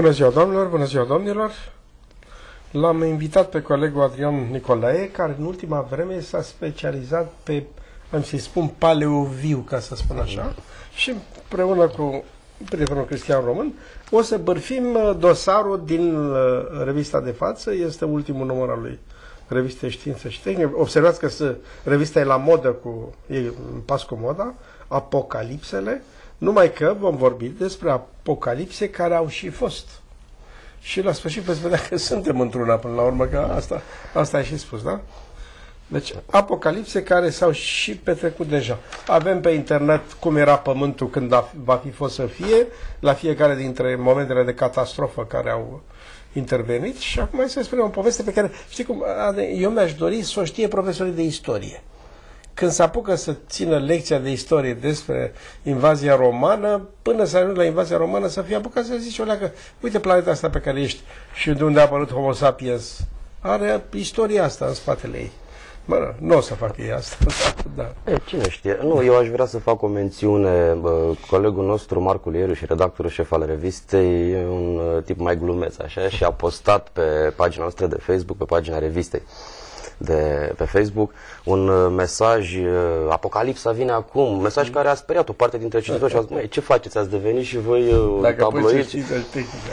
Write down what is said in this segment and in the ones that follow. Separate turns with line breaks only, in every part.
Bună ziua, doamnelor, bună ziua, domnilor! L-am invitat pe colegul Adrian Nicolae, care în ultima vreme s-a specializat pe, am să-i spun, paleoviu, ca să spun așa, și împreună cu prietenul Cristian Român, o să bărfim uh, dosarul din uh, revista de față, este ultimul număr al lui reviste Știință și Tehnică. Observați că revista e la modă, cu, e în pas cu moda, Apocalipsele, numai că vom vorbi despre apocalipse care au și fost. Și la sfârșit veți vedea că suntem într-una până la urmă, că asta, asta ai și spus, da? Deci, apocalipse care s-au și petrecut deja. Avem pe internet cum era pământul când va fi fost să fie, la fiecare dintre momentele de catastrofă care au intervenit și acum să spunem o poveste pe care, știi cum, eu mi-aș dori să o știe profesorii de istorie când se apucă să țină lecția de istorie despre invazia romană, până să ajungă la invazia romană, să fie apucat să zici, o leacă, uite planeta asta pe care ești și de unde a apărut Homo sapiens. Are istoria asta în spatele ei. Bă, nu o să fac ei asta.
da. E, cine știe? Nu, eu aș vrea să fac o mențiune. Bă, colegul nostru, Marcu Lieru și redactorul șef al revistei, e un uh, tip mai glumeț, așa, și a postat pe pagina noastră de Facebook, pe pagina revistei de pe Facebook, un uh, mesaj, uh, Apocalipsa vine acum, un mesaj care a speriat o parte dintre cititori și a zis, ce faceți, ați devenit și voi uh, tabloiți?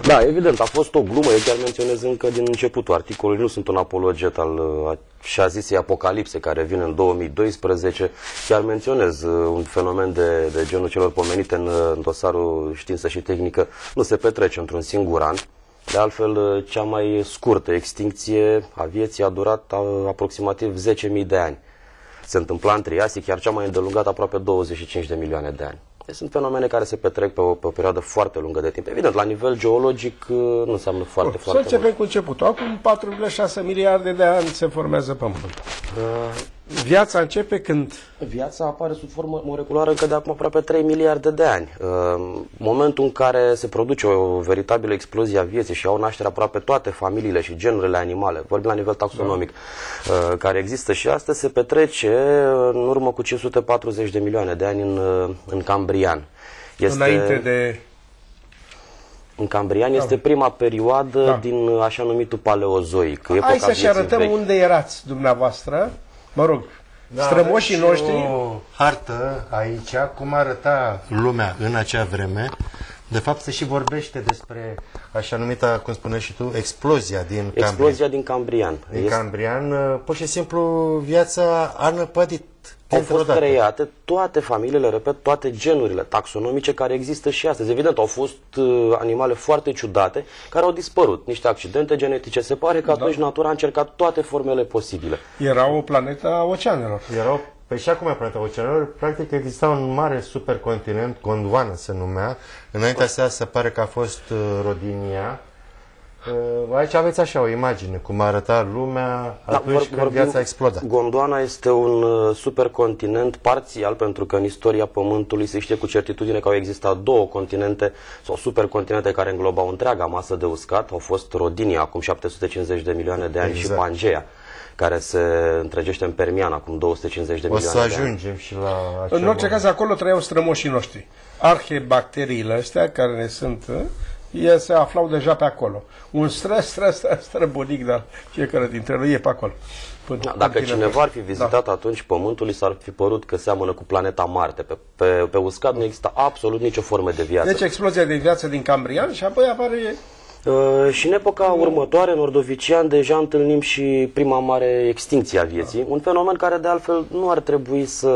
Da, evident, a fost o glumă, eu chiar menționez încă din începutul articolului, nu sunt un apologet al și a zis apocalipse care vine în 2012, chiar menționez un fenomen de, de genul celor pomenite în, în dosarul știință și tehnică, nu se petrece într-un singur an, de altfel, cea mai scurtă extincție a vieții a durat aproximativ 10.000 de ani. Se întâmpla în Triasic, iar cea mai îndelungată aproape 25 de milioane de ani. Deci sunt fenomene care se petrec pe o, pe o perioadă foarte lungă de timp. Evident, la nivel geologic nu înseamnă foarte, Bun, foarte
Să începem cu începutul. Acum 4,6 miliarde de ani se formează Pământul. Uh, Viața începe când?
Viața apare sub formă moleculară încă de acum aproape 3 miliarde de ani. Momentul în care se produce o veritabilă explozie a vieții și au naștere aproape toate familiile și genurile animale, vorbim la nivel taxonomic, da. care există și astăzi, se petrece în urmă cu 540 de milioane de ani în, în Cambrian.
Este... Înainte de
în Cambrian da. este prima perioadă da. din așa numitul paleozoic.
Hai să-și arătăm vechi. unde erați dumneavoastră mă rog, da, strămoșii noștri...
o hartă aici, cum arăta lumea în acea vreme. De fapt, se și vorbește despre așa numita, cum spuneai și tu, explozia din Cambrian.
Explozia din Cambrian.
Din este... Cambrian, pur și simplu, viața a năpădit
au fost dată. create toate familiile, repet, toate genurile taxonomice care există și astăzi. Evident, au fost uh, animale foarte ciudate care au dispărut. Niște accidente genetice. Se pare că da. atunci natura a încercat toate formele posibile.
Era o planetă a oceanelor.
Erau Păi și acum e planeta oceanelor, practic exista un mare supercontinent, Gondwana se numea. Înaintea sa se pare că a fost uh, Rodinia, Uh, aici aveți așa o imagine, cum arăta lumea da, atunci vor, când viața exploda.
Gondwana este un uh, supercontinent parțial, pentru că în istoria Pământului se știe cu certitudine că au existat două continente sau supercontinente care înglobau întreaga masă de uscat. Au fost Rodinia acum 750 de milioane de ani exact. și Pangea care se întregește în Permian acum 250 de o milioane de
ani. O să ajungem și la
În orice caz, acolo trăiau strămoșii noștri. Arhebacteriile astea care ne sunt uh, ei se aflau deja pe acolo. Un stră, stră, stră, stră bunic, dar fiecare dintre noi e pe acolo.
Până da, dacă cineva ar fi vizitat da. atunci Pământul, i s-ar fi părut că seamănă cu planeta Marte. Pe, pe, pe uscat nu există absolut nicio formă de viață.
Deci explozia de viață din Cambrian și apoi apare
Uh, și în epoca următoare, în Ordovician, deja întâlnim și prima mare extinție a vieții, un fenomen care de altfel nu ar trebui să,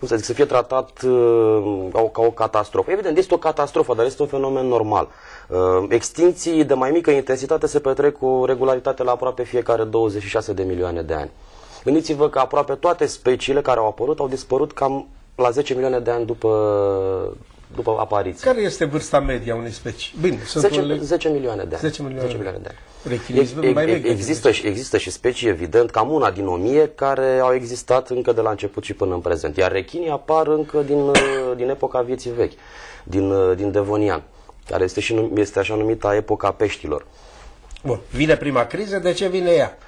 cum să zic, să fie tratat uh, ca, o, ca o catastrofă. Evident, este o catastrofă, dar este un fenomen normal. Uh, extinții de mai mică intensitate se petrec cu regularitate la aproape fiecare 26 de milioane de ani. Gândiți-vă că aproape toate speciile care au apărut au dispărut cam la 10 milioane de ani după, după apariție.
Care este vârsta media unei specii?
Bine, sunt 10, unele... 10 milioane de ani.
10 milioane, 10
milioane de ani. e, mai vechi există, și, există și specii, evident, cam una din o mie, care au existat încă de la început și până în prezent. Iar rechinii apar încă din, din epoca vieții vechi, din, din Devonian, care este, și, este așa numită epoca peștilor.
Bun, vine prima criză, de ce vine ea?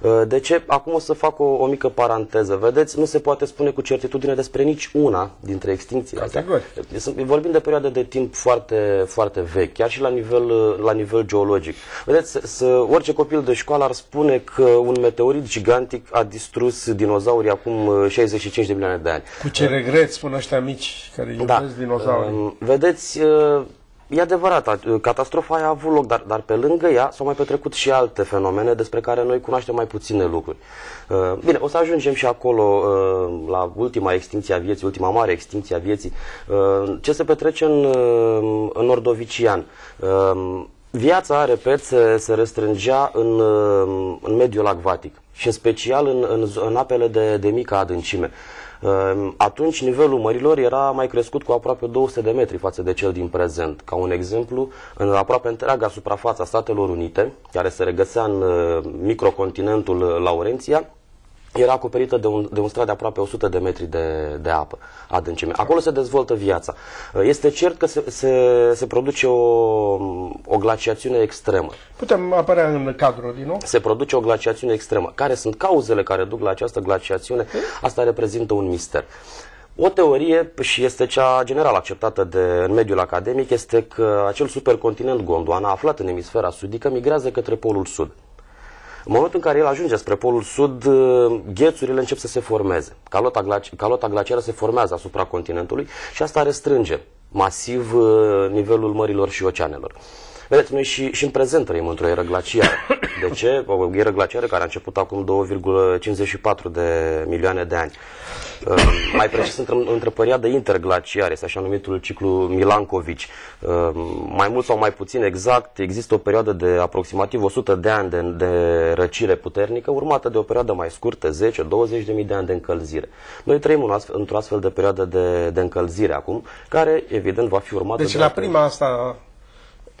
Uh, De ce? Acum o să fac o, o mică paranteză. Vedeți, nu se poate spune cu certitudine despre nici una dintre extincțiile astea.
Categoric.
Sunt- Vorbim de perioade de timp foarte, foarte vechi, chiar și la nivel, uh, la nivel geologic. Vedeți, să- să, orice copil de școală ar spune că un meteorit gigantic a distrus dinozaurii acum uh, 65 de milioane de ani.
Cu ce regret spun ăștia mici care iubesc dinozaurii.
Um, Vedeți, uh, e adevărat, a- catastrofa aia a avut loc, dar, dar pe lângă ea s-au mai petrecut și alte fenomene despre care noi cunoaștem mai puține lucruri. Uh, Bine, o să ajungem și acolo uh, la ultima extinție a vieții, ultima mare extinție a vieții. Uh, Ce se petrece în, uh, în Ordovician? Uh, Viața, repet, se, se restrângea în, uh, în mediul acvatic și în special în, în, z- în apele de, de mică adâncime. Ehm, Atunci nivelul mărilor era mai crescut cu aproape 200 de metri față de cel din prezent. Ca un exemplu, în aproape întreaga suprafață a Statelor Unite, care se regăsea în eh, microcontinentul eh, Laurenția, era acoperită de un, de un strat de aproape 100 de metri de, de apă adâncime. Acolo se dezvoltă viața. Este cert că se, se, se produce o, o glaciațiune extremă.
Putem apărea în cadru din nou?
Se produce o glaciațiune extremă. Care sunt cauzele care duc la această glaciațiune? Asta reprezintă un mister. O teorie, și este cea general acceptată de, în mediul academic, este că acel supercontinent Gondwana, aflat în emisfera sudică, migrează către polul sud. În momentul în care el ajunge spre polul sud, uh, ghețurile încep să se formeze. Calota, glaci- calota glaciară se formează asupra continentului și asta restrânge masiv uh, nivelul mărilor și oceanelor. Vedeți, noi și, și în prezent trăim într-o eră glaciară. De ce? O eră glaciară care a început acum 2,54 de milioane de ani. Uh, mai precis între, între perioada interglaciară, este așa numitul ciclu Milankovic. Uh, mai mult sau mai puțin exact, există o perioadă de aproximativ 100 de ani de, de răcire puternică, urmată de o perioadă mai scurtă, 10-20 de mii de ani de încălzire. Noi trăim un astfel, într-o astfel de perioadă de, de încălzire acum, care evident va fi urmată
Deci
de
la
alte-
prima asta,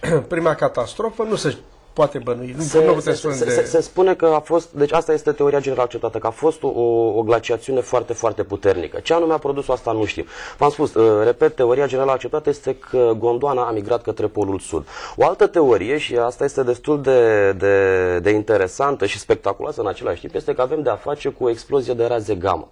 prima catastrofă, nu se poate bănui. Nu,
se,
nu
se,
putem
se,
spune
se,
de...
se, se spune că a fost, deci asta este teoria general acceptată, că a fost o, o glaciațiune foarte, foarte puternică. Ce anume a produs asta nu știm. V-am spus, uh, repet, teoria general acceptată este că Gondwana a migrat către polul sud. O altă teorie, și asta este destul de, de, de interesantă și spectaculoasă în același timp, este că avem de a face cu o explozie de raze gamma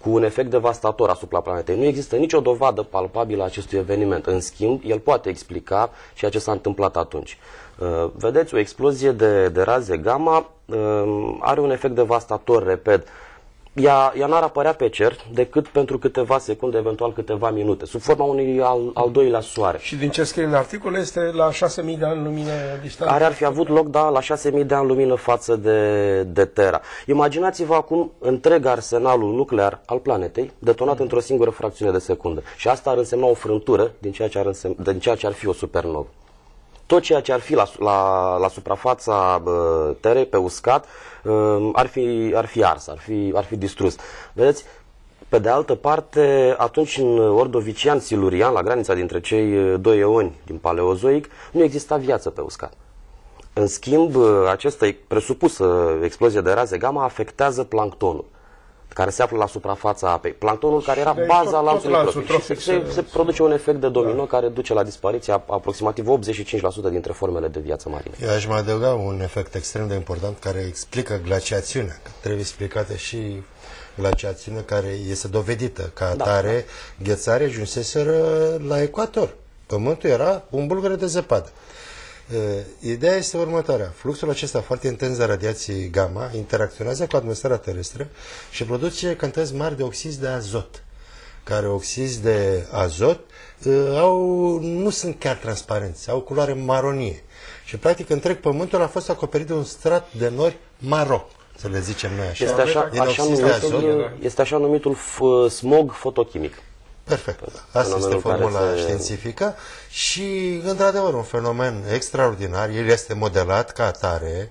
cu un efect devastator asupra planetei. Nu există nicio dovadă palpabilă a acestui eveniment. În schimb, el poate explica ceea ce s-a întâmplat atunci. Uh, Vedeți, o explozie de, de raze gamma uh, are un efect devastator, repet. Ea, ea n-ar apărea pe cer decât pentru câteva secunde, eventual câteva minute, sub forma unui al, al doilea soare.
Și din ce scrie în articol este la 6.000 de ani lumină distanță.
Care ar fi avut loc, da, la 6.000 de ani lumină față de, de Terra. Imaginați-vă acum întreg arsenalul nuclear al planetei detonat într-o singură fracțiune de secundă. Și asta ar însemna o frântură din ceea ce ar, însem- din ceea ce ar fi o supernovă. Tot ceea ce ar fi la, la, la suprafața uh, Terei, pe uscat, uh, ar, fi, ar fi ars, ar fi, ar fi distrus. Vedeți, pe de altă parte, atunci în Ordovician Silurian, la granița dintre cei uh, doi eoni din Paleozoic, nu exista viață pe uscat. În schimb, uh, această presupusă explozie de raze gamma afectează planctonul care se află la suprafața apei. Planctonul care era
Deci
baza
tot- tot
lanțului
lanțul
trofic. Și se,
trofic
se,
se-
se produce un efect de domino care duce la dispariția aproximativ 85% dintre formele de viață marine.
Eu aș mai adăuga un efect extrem de important care explică glaciațiunea. Că trebuie explicată și glaciațiunea care este dovedită. Ca atare, da. ghețare ajunseseră la ecuator. Pământul era un bulgăre de zăpadă. Uh, Ideea este următoarea. Fluxul acesta foarte intens de radiații gamma interacționează cu atmosfera terestră și produce cantități mari de oxizi de azot care oxizi de azot uh, au, nu sunt chiar transparenți, au culoare maronie. Și practic întreg pământul a fost acoperit de un strat de nori maro, să le zicem noi așa.
Este așa,
din
așa,
oxizi de azot.
numitul, este așa numitul f- smog fotochimic.
Perfect. Asta este
Fenomenul care
formula
se-
științifică și, într-adevăr, un fenomen extraordinar. El este modelat ca atare,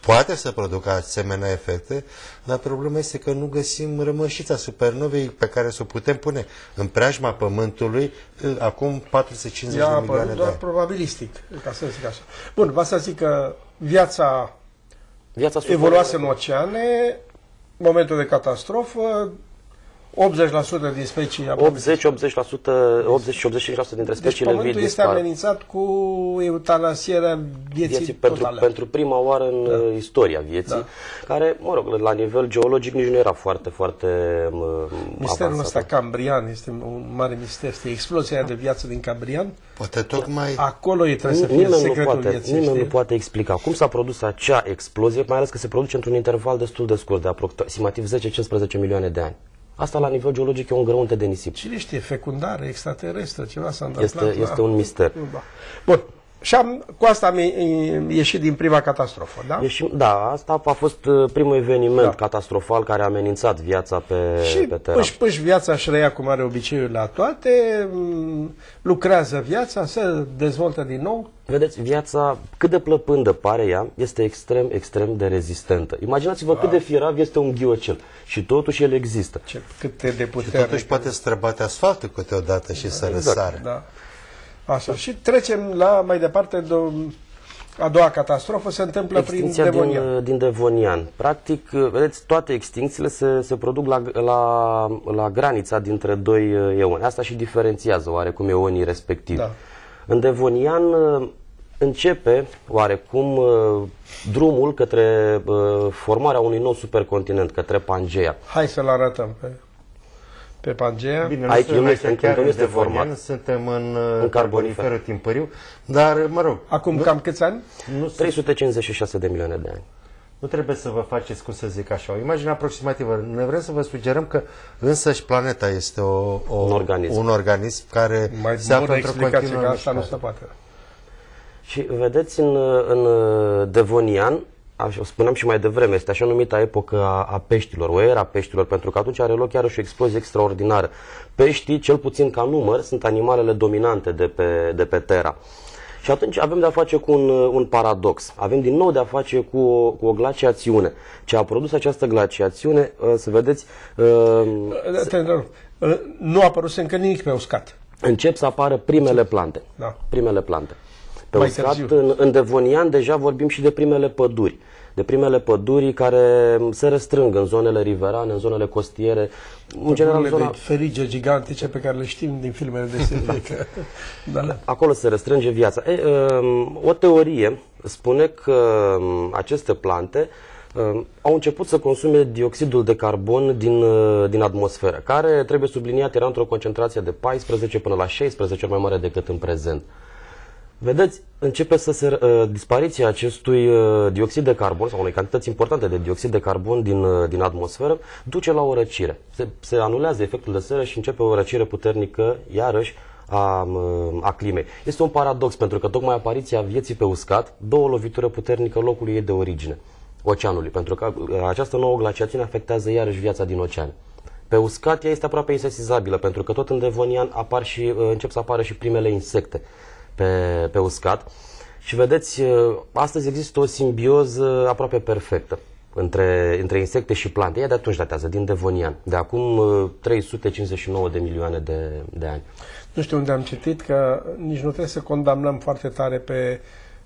poate să producă asemenea efecte, dar problema este că nu găsim rămășița supernovei pe care să o putem pune în preajma Pământului uh, acum 450
Ea a
de
apărut
milioane de
doar
ani.
probabilistic, ca să zic așa. Bun, va să zic că viața
Viața
evoluase în oceane, momentul de catastrofă, 80% din specii aproape
80, 80%, 80 și 85% dintre
Deci
speciile
pământul
vii
este
dispar.
amenințat cu eutanasierea vieții,
vieții pentru,
totale.
pentru prima oară în da. istoria vieții,
Da.
care, mă rog, la nivel geologic nici nu era foarte, foarte uh,
Misterul
avansată.
ăsta cambrian este un mare mister. Este explozia de viață din Cambrian.
Poate tocmai...
Acolo e trebuie să fie
Nimeni, nu
secretul
poate,
vieții.
nimeni
știi?
nu poate explica cum s-a produs acea explozie, mai ales că se produce într-un interval destul de scurt, de aproximativ 10-15 milioane de ani. Asta la nivel geologic e un grăunte de nisip.
Cine știe, fecundare extraterestră, ceva s-a întâmplat.
Este,
da.
este un mister.
Da. Bun. Și am, cu asta am e- ieșit din prima catastrofă, da?
Ieșim, da, asta a fost uh, primul eveniment
Da.
catastrofal care a amenințat viața pe,
Și
pe teren.
pâși, pâși viața își reia cum are obiceiul la toate, m, lucrează viața, se dezvoltă din nou.
Vedeți, viața, cât de plăpândă pare ea, este extrem, extrem de rezistentă. Imaginați-vă cât de fierav este un ghiocel și totuși el există.
Ce, câte de
Și
putere.
totuși poate străbate asfaltul câteodată și să răsare.
Da. Așa. Și trecem la mai departe de a doua catastrofă se întâmplă prin
Extinția
Devonia.
din, din Devonian. Practic, vedeți, toate extincțiile se, se produc la, la, la granița dintre doi uh, eoni. Asta și diferențiază oarecum eonii respectivi.
Da.
În Devonian uh, începe oarecum uh, drumul către uh, formarea unui nou supercontinent, către Pangea.
Hai să-l arătăm pe, pe Pangea.
Bine,
Aici
nu suntem
nu
aici
este-
chiar
încă nu
în
este
Devonian,
format.
suntem în uh,
În carbonifer.
carboniferul timpăriu, dar, mă rog,
Acum cam câți ani?
nu,
356 de milioane de ani.
nu trebuie să vă faceți, cum să zic așa, o imagine aproximativă. Ne vrem să vă sugerăm că însăși planeta este o, o,
Un organism.
un organism care
Mai
se află
bună
într-o
explicație
continuă
că asta nu
mișcare.
se poate.
Și vedeți, în, în Devonian, așa, o spuneam și mai devreme, este așa numita epocă a, a peștilor, o era peștilor, pentru că atunci are loc iarăși o explozie extraordinară. Peștii, cel puțin ca număr, sunt animalele dominante de pe, de pe Terra. Și atunci avem de-a face cu un, un paradox. Avem din nou de-a face cu o, cu o glaciațiune. Ce a produs această glaciațiune, uh, să vedeți, uh,
Te întrerup. Nu a apărut încă nimic pe uscat.
încep să apară primele plante.
Da.
Primele plante. Pe
Mai
uscat,
târziu.
în, în Devonian, deja vorbim și de primele păduri. De primele păduri care se restrâng în zonele riverane, în zonele costiere. În general,
Pădurile
zona,
de ferige gigantice pe care le știm din filmele de serie. că, da.
acolo se restrânge viața. E, um, o teorie spune că um, aceste plante um, au început să consume dioxidul de carbon din, uh, din atmosferă, care, trebuie subliniat, era într-o concentrație de 14 până la 16 ori mai mare decât în prezent. Vedeți, începe să se uh, dispariția acestui uh, dioxid de carbon sau unei cantități importante de dioxid de carbon din, uh, din atmosferă, duce la o răcire. Se, se anulează efectul de seră și începe o răcire puternică, iarăși, a, uh, a climei. Este un paradox, pentru că tocmai apariția vieții pe uscat dă o lovitură puternică locului ei de origine, oceanului, pentru că uh, această nouă glaciațiune afectează iarăși viața din ocean. Pe uscat ea este aproape insesizabilă, pentru că tot în Devonian apar și, uh, încep să apară și primele insecte pe, pe uscat. Și vedeți, uh, astăzi există o simbioză aproape perfectă între, între insecte și plante. Ea de atunci datează, din Devonian, de acum uh, 359 de milioane de, de ani.
Nu știu unde am citit că nici nu trebuie să condamnăm foarte tare pe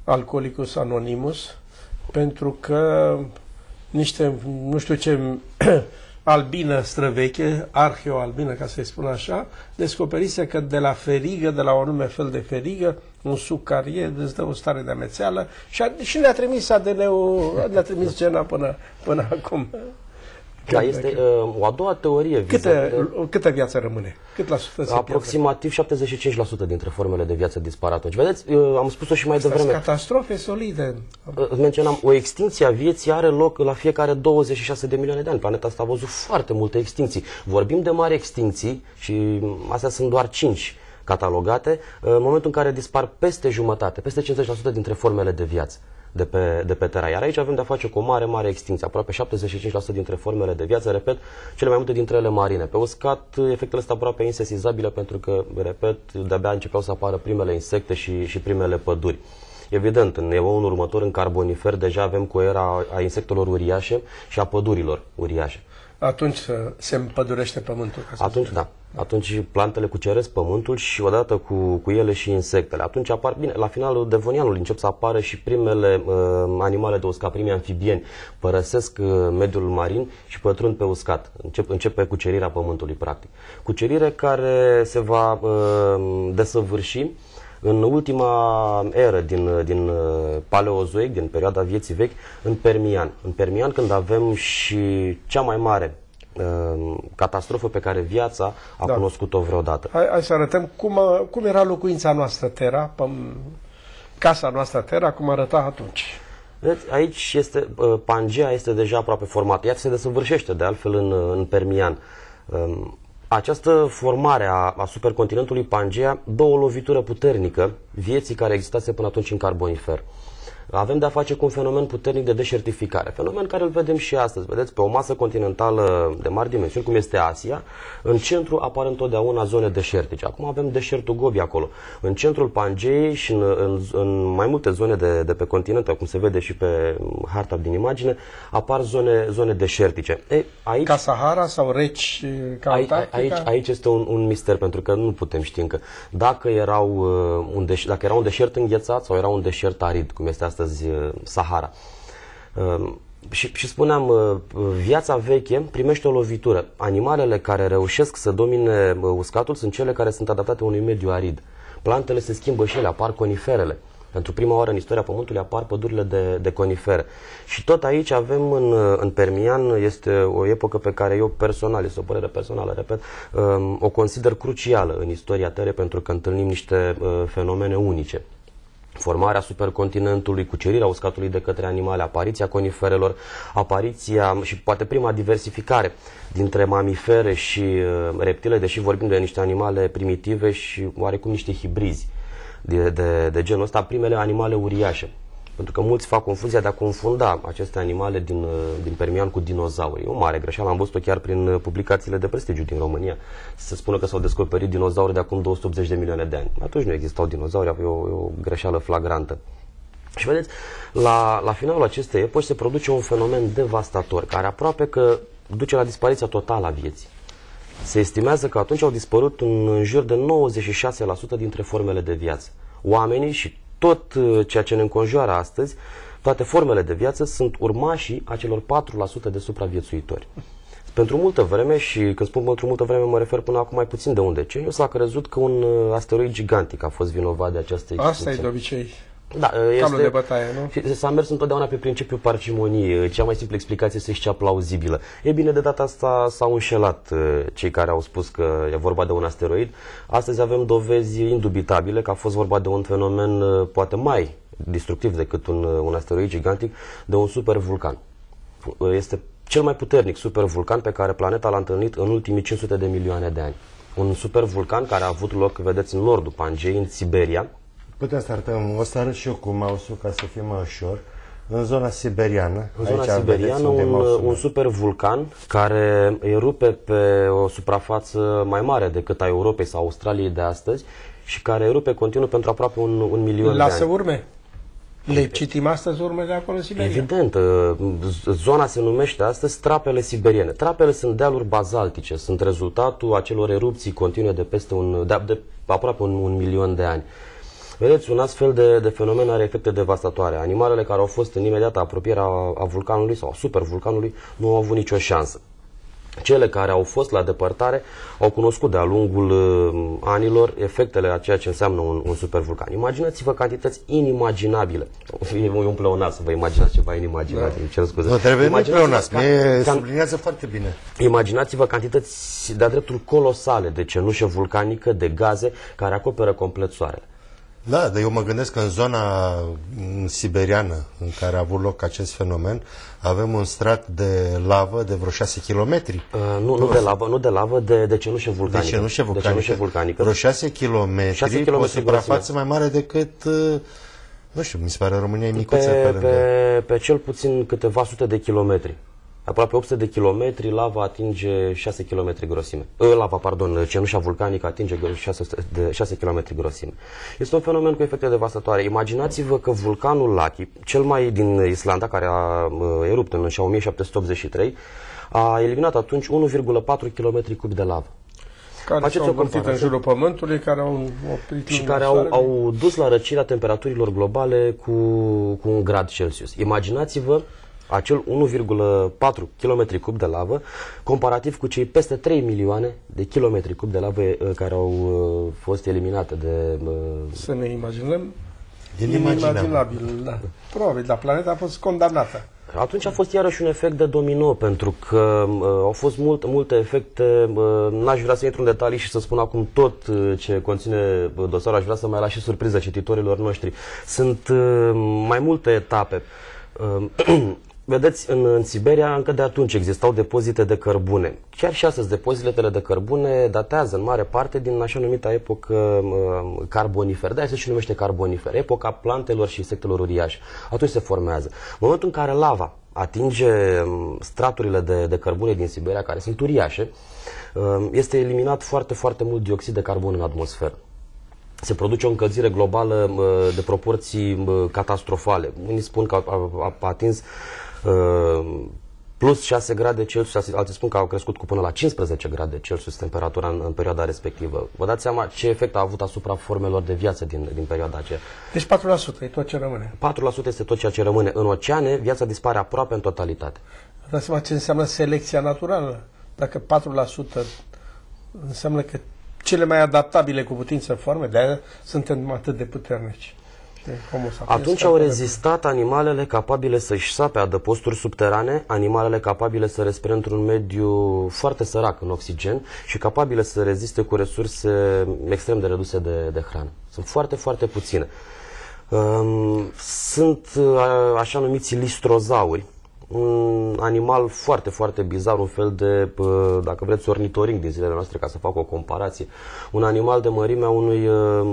Alcoholicus Anonymous, pentru că niște, nu știu ce, albină străveche, arheoalbină, ca să-i spun așa, descoperise că de la ferigă, de la o anume fel de ferigă, un suc carie îți dă o stare de amețeală și, a, și ne-a trimis ADN-ul, ne-a trimis gena până, până acum.
Da, este uh, o a doua teorie
Câtă,
vizabilă.
câtă viață rămâne? Cât la sută se pierde?
Aproximativ 75% dintre formele de viață dispar atunci. Vedeți, uh, am spus-o și mai
Sunt
devreme.
catastrofe solide.
Uh, Menționam, o extinție a vieții are loc la fiecare 26 de milioane de ani. Planeta asta a văzut foarte multe extinții. Vorbim de mari extinții și mm, astea sunt doar 5 catalogate, uh, în momentul în care dispar peste jumătate, peste 50% dintre formele de viață de pe, de pe Terra. Iar aici avem de-a face cu o mare, mare extinție. Aproape 75% dintre formele de viață, repet, cele mai multe dintre ele marine. Pe uscat, efectele sunt aproape insesizabile pentru că, repet, de-abia începeau să apară primele insecte și, și primele păduri. Evident, în eonul următor, în carbonifer, deja avem cu era a insectelor uriașe și a pădurilor uriașe.
Atunci să se împădurește pământul. Ca să
Atunci,
spun.
da. Atunci plantele cuceresc pământul și odată cu, cu ele și insectele. Atunci apar, bine, la finalul devonianului încep să apară și primele uh, animale de uscat, primii amfibieni părăsesc uh, mediul marin și pătrund pe uscat. Încep, începe cucerirea pământului, practic. Cucerire care se va uh, desăvârși în ultima eră din, din uh, paleozoic, din perioada vieții vechi, în Permian. În Permian când avem și cea mai mare uh, catastrofă pe care viața a
Da.
cunoscut-o vreodată.
Hai, hai să arătăm cum, a- cum era locuința noastră Terra, păm, casa noastră Terra, cum arăta atunci.
Vedeți, aici este, uh, Pangea este deja aproape formată. Ea se desăvârșește de altfel în, uh, în Permian. Um, Această formare a, a supercontinentului Pangea dă o lovitură puternică vieții care existase până atunci în carbonifer. Avem de-a face cu un fenomen puternic de deșertificare, fenomen care îl vedem și astăzi. Vedeți, pe o masă continentală de mari dimensiuni, cum este Asia, în centru apar întotdeauna zone deșertice. Acum avem deșertul Gobi acolo. În centrul Pangeei și în, în, în mai multe zone de, de pe continent, cum se vede și pe harta din imagine, apar zone, zone deșertice. E, aici,
Ca Sahara sau reci ca
Ai-
Antarctica?
Aici, aici este un, un mister, pentru că nu putem ști încă dacă, erau, uh, un deș- dacă era un deșert înghețat sau era un deșert arid, cum este astăzi uh, Sahara. Uh, și, și spuneam, uh, viața veche primește o lovitură. Animalele care reușesc să domine uh, uscatul sunt cele care sunt adaptate unui mediu arid. Plantele se schimbă și ele, apar coniferele. Pentru prima oară în istoria Pământului apar pădurile de, de conifere. Și tot aici avem în, în Permian, este o epocă pe care eu personal, este o părere personală, repet, um, o consider crucială în istoria Terei pentru că întâlnim niște uh, fenomene unice formarea supercontinentului, cucerirea uscatului de către animale, apariția coniferelor, apariția și poate prima diversificare dintre mamifere și uh, reptile, deși vorbim de niște animale primitive și oarecum niște hibrizi de, de, de genul ăsta, primele animale uriașe. Pentru că mulți fac confuzia de a confunda aceste animale din, uh, din Permian cu dinozauri. E o mare greșeală, am văzut-o chiar prin uh, publicațiile de prestigiu din România. Se spune că s-au descoperit dinozauri de acum 280 de milioane de ani. Atunci nu existau dinozauri, e o, e o greșeală flagrantă. Și vedeți, la, la finalul acestei epoci se produce un fenomen devastator, care aproape că duce la dispariția totală a vieții. Se estimează că atunci au dispărut în, în jur de 96% dintre formele de viață. Oamenii și tot uh, ceea ce ne înconjoară astăzi, toate formele de viață sunt urmașii acelor 4% de supraviețuitori. Pentru multă vreme, și când spun pentru multă vreme, mă refer până acum mai puțin de un deceniu, s-a crezut că un uh, asteroid gigantic a fost vinovat de această
Asta
extinție.
e de obicei.
Da,
Calul de bătaie, nu?
și S-a mers întotdeauna pe principiul parcimoniei. Cea mai simplă explicație este și cea plauzibilă. E bine, de data asta s-au înșelat uh, cei care au spus că e vorba de un asteroid. Astăzi avem dovezi indubitabile că a fost vorba de un fenomen uh, poate mai destructiv decât un, uh, un asteroid gigantic, de un supervulcan. Uh, Este cel mai puternic supervulcan pe care planeta l-a întâlnit în ultimii 500 de milioane de ani. Un supervulcan care a avut loc, vedeți, în nordul Pangei, în Siberia,
Putem să arătăm, o să arăt și eu cu mouse ca să fie mai ușor. În zona siberiană.
În zona
Aici
siberiană,
vedeți unde
un,
mouse-ul
un
meu.
super vulcan care erupe pe o suprafață mai mare decât a Europei sau Australiei de astăzi și care erupe continuu pentru aproape un, un milion
Lasă
de ani.
urme. Le citim astăzi urmele acolo în Siberia.
Evident, uh, z- zona se numește astăzi trapele siberiene. Trapele sunt dealuri bazaltice, sunt rezultatul acelor erupții continue de peste un, de, de aproape un, un milion de ani. Vedeți, un astfel de, de fenomen are efecte devastatoare. Animalele care au fost în imediată apropiere a, a vulcanului sau a supervulcanului nu au avut nicio șansă. Cele care au fost la depărtare au cunoscut de-a lungul uh, anilor efectele a ceea ce înseamnă un, un supervulcan. Imaginați-vă cantități inimaginabile. E un pleonat să vă imaginați ceva inimaginabil, îmi cer scuze.
Nu, trebuie nu
Imaginați-vă
pleonați,
ca-
mie
ca-
sublinează foarte bine.
Imaginați-vă cantități de-a dreptul colosale de cenușă vulcanică, de gaze care acoperă complet soarele.
Da, dar eu mă gândesc că în zona m, siberiană în care a avut loc acest fenomen, avem un strat de lavă de vreo 6 km.
Uh, nu, nu de lavă, nu de lavă, de, de cenușă
De
vulcanică.
cenușă vulcanică.
De cenușă vulcanică.
Vreo 6 km,
6
pe o
km
suprafață mai mare decât, uh, nu știu, mi se pare România e micuță pe,
pe,
lângă.
pe, pe cel puțin câteva sute de kilometri. Aproape 800 de kilometri, lava atinge 6 km grosime. Uh, Lava, pardon, cenușa vulcanică atinge 6, de 6 km grosime. Este un fenomen cu efecte devastatoare. Imaginați-vă că vulcanul Laki, cel mai din Islanda, care a uh, erupt în 1783, a eliminat atunci 1,4 km cubi de lavă.
Care
Faceți
s-au
o
învârtit în
comparație?
jurul Pământului, care au oprit
și
lumina
care au,
soarelui.
au dus la răcirea temperaturilor globale cu, cu un grad Celsius. Imaginați-vă acel 1,4 km cub de lavă comparativ cu cei peste 3 milioane de kilometri cub de lavă eh, care au eh, fost eliminate de eh,
Să ne imaginăm.
Inimaginabil.
Inimaginabil, da. Probabil, dar planeta a fost condamnată.
Atunci a fost iarăși un efect de domino, pentru că uh, au fost mult, multe efecte. Uh, n-aș vrea să intru în detalii și să spun acum tot uh, ce conține uh, dosarul, aș vrea să mai las și surpriză cititorilor noștri. Sunt uh, mai multe etape. Uh, Vedeți, în, în Siberia încă de atunci existau depozite de cărbune. Chiar și astăzi depozitele de cărbune datează în mare parte din așa numita epocă uh, carbonifer. De-aia se și numește carbonifer, epoca plantelor și insectelor uriașe. Atunci se formează. În momentul în care lava atinge um, straturile de, de cărbune din Siberia, care sunt uriașe, uh, este eliminat foarte, foarte mult dioxid de carbon în atmosferă se produce o încălzire globală mă, de proporții mă, catastrofale. Unii spun că a, a, a atins uh, plus 6 grade Celsius, alții spun că au crescut cu până la 15 grade Celsius temperatura în, în perioada respectivă. Vă dați seama ce efect a avut asupra formelor de viață din, din perioada aceea.
Deci 4% e tot ce rămâne.
4% este tot ceea ce rămâne. În oceane, viața dispare aproape în totalitate.
Vă dați seama ce înseamnă selecția naturală? Dacă 4% înseamnă că cele mai adaptabile cu putință forme, de-aia suntem atât de puternici. De Homo sapiens,
Atunci au rezistat animalele capabile să-și sape adăposturi subterane, animalele capabile să respire într-un mediu foarte sărac în oxigen și capabile să reziste cu resurse extrem de reduse de, de hrană. Sunt foarte, foarte puține. Um, Sunt uh, așa numiți listrozauri, un animal foarte, foarte bizar, un fel de, uh, dacă vreți, ornitoring din zilele noastre, ca să fac o comparație. Un animal de mărimea unui uh,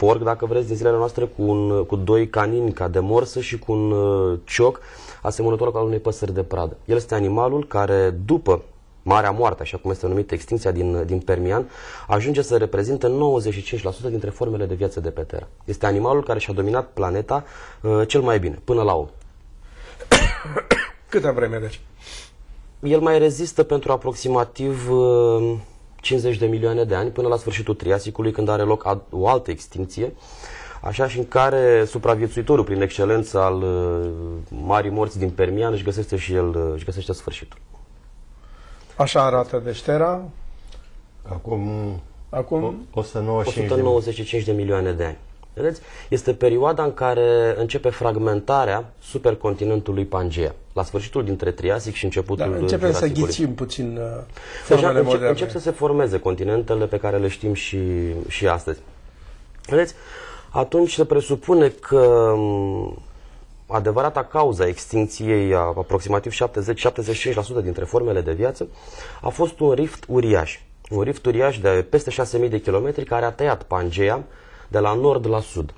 porc, dacă vreți, din zilele noastre, cu, un, cu doi canini ca de morsă și cu un uh, cioc asemănător cu al unei păsări de pradă. El este animalul care, după Marea Moarte, așa cum este numită extinția din, din Permian, ajunge să reprezinte 95% dintre formele de viață de pe Terra. Este animalul care și-a dominat planeta uh, cel mai bine, până la om.
Câtă vreme, deci?
El mai rezistă pentru aproximativ uh, 50 de milioane de ani până la sfârșitul Triasicului, când are loc a- o altă extinție, așa și în care supraviețuitorul prin excelență al uh, Marii Morți din Permian își găsește și el uh, își găsește sfârșitul.
Așa arată deci Terra.
Acum
Acum,
195 de
195 de milioane de ani. Vedeți? Este perioada în care începe fragmentarea supercontinentului Pangea. La sfârșitul dintre Triasic și începutul
da, începem să
Jurasicului.
ghițim puțin uh,
Deja
formele
încep,
moderne.
încep să se formeze continentele pe care le știm și, și astăzi. Vedeți? Atunci se presupune că m, adevărata cauza extinției a aproximativ 70-75% dintre formele de viață a fost un rift uriaș. Un rift uriaș de peste 6.000 de kilometri care a tăiat Pangea de la nord la sud.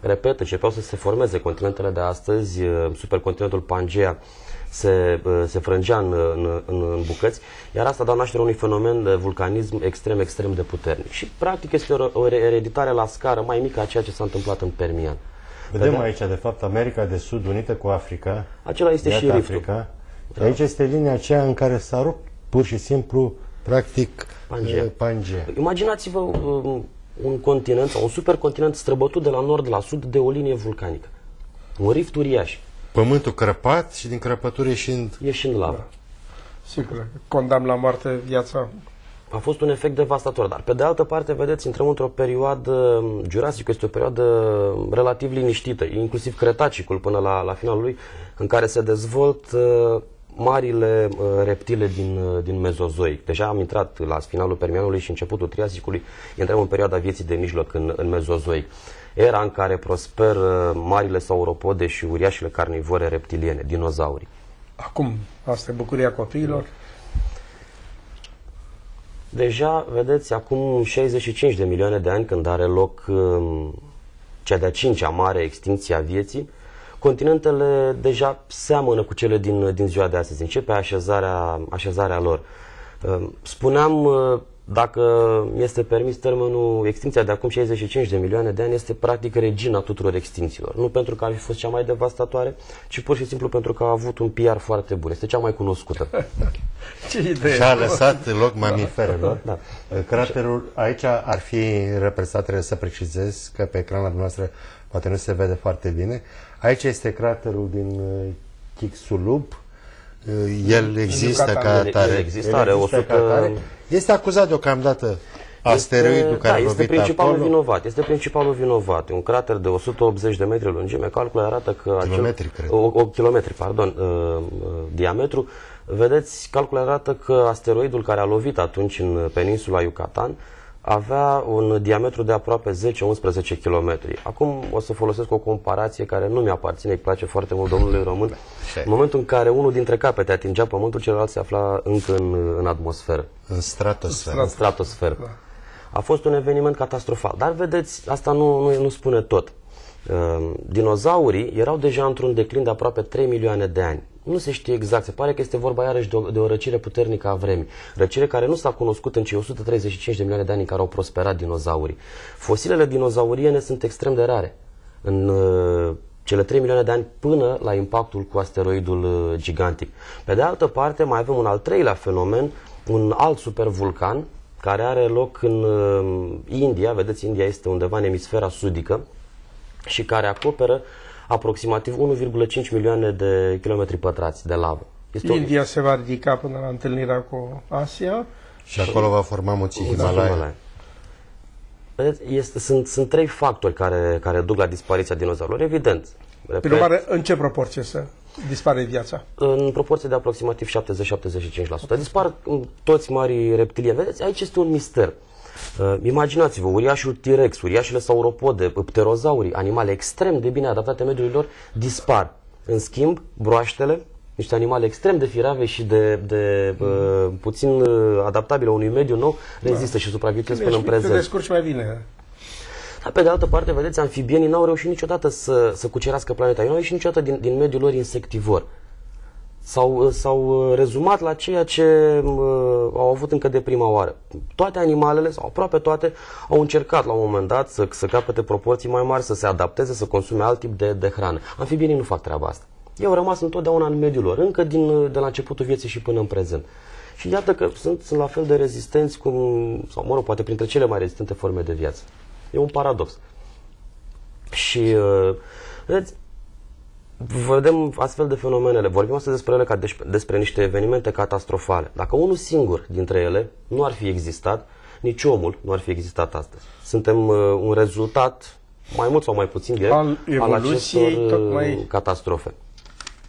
Repet, începeau să se formeze continentele de astăzi, eh, supercontinentul Pangea se, eh, se frângea în, în, în, în bucăți, iar asta a dat naștere unui fenomen de vulcanism extrem, extrem de puternic. Și, practic, este o, o ereditare la scară mai mică a ceea ce s-a întâmplat în Permian.
Vedem aici, de fapt, America de Sud unită cu Africa.
Acela este și
Iată
riftul.
Africa. Da. Aici este linia aceea în care s-a rupt pur și simplu, practic,
Pangea.
eh, Pangea.
Imaginați-vă um, un continent sau un supercontinent străbătut de la nord la sud de o linie vulcanică. Un rift uriaș,
Pământul crăpat și din crăpături ieșind
ieșind lava.
Sigur, condamn la moarte viața.
A fost un efect devastator, dar pe de altă parte, vedeți, intrăm într-o perioadă, Jurassic este o perioadă relativ liniștită, inclusiv Cretacicul până la, la finalul lui, în care se dezvolt uh, marile uh, reptile din, uh, din Mezozoic. Deja am intrat la finalul Permianului și începutul Triasicului, intrăm în perioada vieții de mijloc în, în Mezozoic. Era în care prosperă marile sauropode și uriașele carnivore reptiliene, dinozaurii.
Acum, asta e bucuria copiilor.
Deja, vedeți, acum 65 de milioane de ani, când are loc um, cea de-a cincea mare extinție a vieții, continentele deja seamănă cu cele din, din ziua de astăzi. Începe așezarea, așezarea lor. Um, Spuneam, uh, dacă este permis termenul, extinția de acum 65 de milioane de ani este practic regina tuturor extințiilor. Nu pentru că ar fi fost cea mai devastatoare, ci pur și simplu pentru că a avut un PR foarte bun. Este cea mai cunoscută.
Ce idee!
Și a lăsat loc mamiferelor.
Da.
Craterul aici ar fi reprezentat, trebuie să precizez că pe ecranul noastră poate nu se vede foarte bine. Aici este craterul din uh, Chicxulub. Uh, El există
Yucatan.
ca
El
atare.
există, are
El
100
ca atare. Este acuzat deocamdată asteroidul
este,
care
da,
a
este
lovit
principalul
acolo.
vinovat. Este principalul vinovat. Un crater de 180 de metri lungime, calculele arată că
Kilometri,
acel,
cred.
o, o kilometri, pardon, uh, uh, diametru. Vedeți, calculele arată că asteroidul care a lovit atunci în peninsula Yucatan avea un diametru de aproape 10-11 km. Acum o să folosesc o comparație care nu mi-aparține, îi place foarte mult domnului român.
Așa e.
În momentul în care unul dintre capete atingea pământul, celălalt se afla încă în, în atmosferă
În stratosferă.
în stratosferă. A fost un eveniment catastrofal. Dar vedeți, asta nu, nu, nu spune tot. Uh, Dinozaurii erau deja într-un declin de aproape 3 milioane de ani. Nu se știe exact, se pare că este vorba iarăși de o, de o răcire puternică a vremii. Răcire care nu s-a cunoscut în cei 135 de milioane de ani în care au prosperat dinozaurii. Fosilele dinozauriene sunt extrem de rare. În uh, cele 3 milioane de ani până la impactul cu asteroidul uh, gigantic. Pe de altă parte, mai avem un al treilea fenomen, un alt supervulcan care are loc în uh, India, vedeți, India este undeva în emisfera sudică și care acoperă aproximativ 1,5 milioane de kilometri pătrați de lavă. Este o-
India se va ridica până la întâlnirea cu Asia.
Și acolo va forma munții
Da,
Himalaya.
Himalaya. Vedeți, este, sunt, sunt trei factori care, care duc la dispariția dinozaurilor. Evident, repet,
Prin urmare, în ce proporție să dispare viața?
în proporție de aproximativ 70-75%. Dispar mm, toți marii reptilieni. Vedeți, aici este un mister. Uh, imaginați-vă, uriașul T-Rex, uriașele sauropode, pterozaurii, animale extrem de bine adaptate mediului lor, dispar. În schimb, broaștele, niște animale extrem de firave și de, de uh, puțin uh, adaptabile unui mediu nou, rezistă și supraviețuiesc până în
Deci, te
prezent.
descurci mai bine.
Dar pe de altă parte, vedeți, amfibienii n-au reușit niciodată să, să cucerească planeta. Ei n-au ieșit niciodată din, din mediul lor insectivor. S-au, s-au rezumat la ceea ce uh, au avut încă de prima oară. Toate animalele, sau aproape toate, au încercat la un moment dat să, să capete proporții mai mari, să se adapteze, să consume alt tip de, de hrană. Amfibienii nu fac treaba asta. Ei au rămas întotdeauna în mediul lor, încă din, de la începutul vieții și până în prezent. Și iată că sunt, sunt la fel de rezistenți cum, sau mă rog, poate printre cele mai rezistente forme de viață. E un paradox. Și, uh, vedeți, vedem astfel de fenomenele. Vorbim astăzi despre ele ca despre, despre niște evenimente catastrofale. Dacă unul singur dintre ele nu ar fi existat, nici omul nu ar fi existat astăzi. Suntem uh, un rezultat, mai mult sau mai puțin direct,
Al evoluției,
acestor uh,
tocmai-
catastrofe.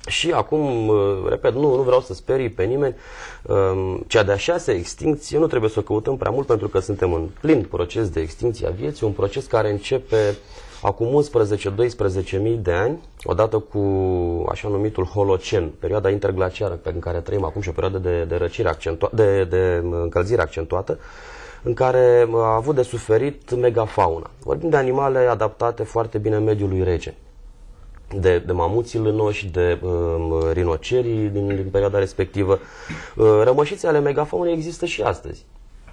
Și acum, uh, repet, nu, nu vreau să sperii pe nimeni, um, cea de-a șasea extincție nu trebuie să o căutăm prea mult pentru că suntem în plin proces de extincție a vieții, un proces care începe acum 11-12 mii de ani, odată cu așa numitul Holocen, perioada interglaciară pe în care trăim acum și o perioadă de, de răcire accentua- de, de încălzire accentuată, în care a avut de suferit megafauna. Vorbim de animale adaptate foarte bine mediului rece de, de mamuții lânoși, de um, rinocerii din, din perioada respectivă. Uh, rămășițe ale megafaunei există și astăzi.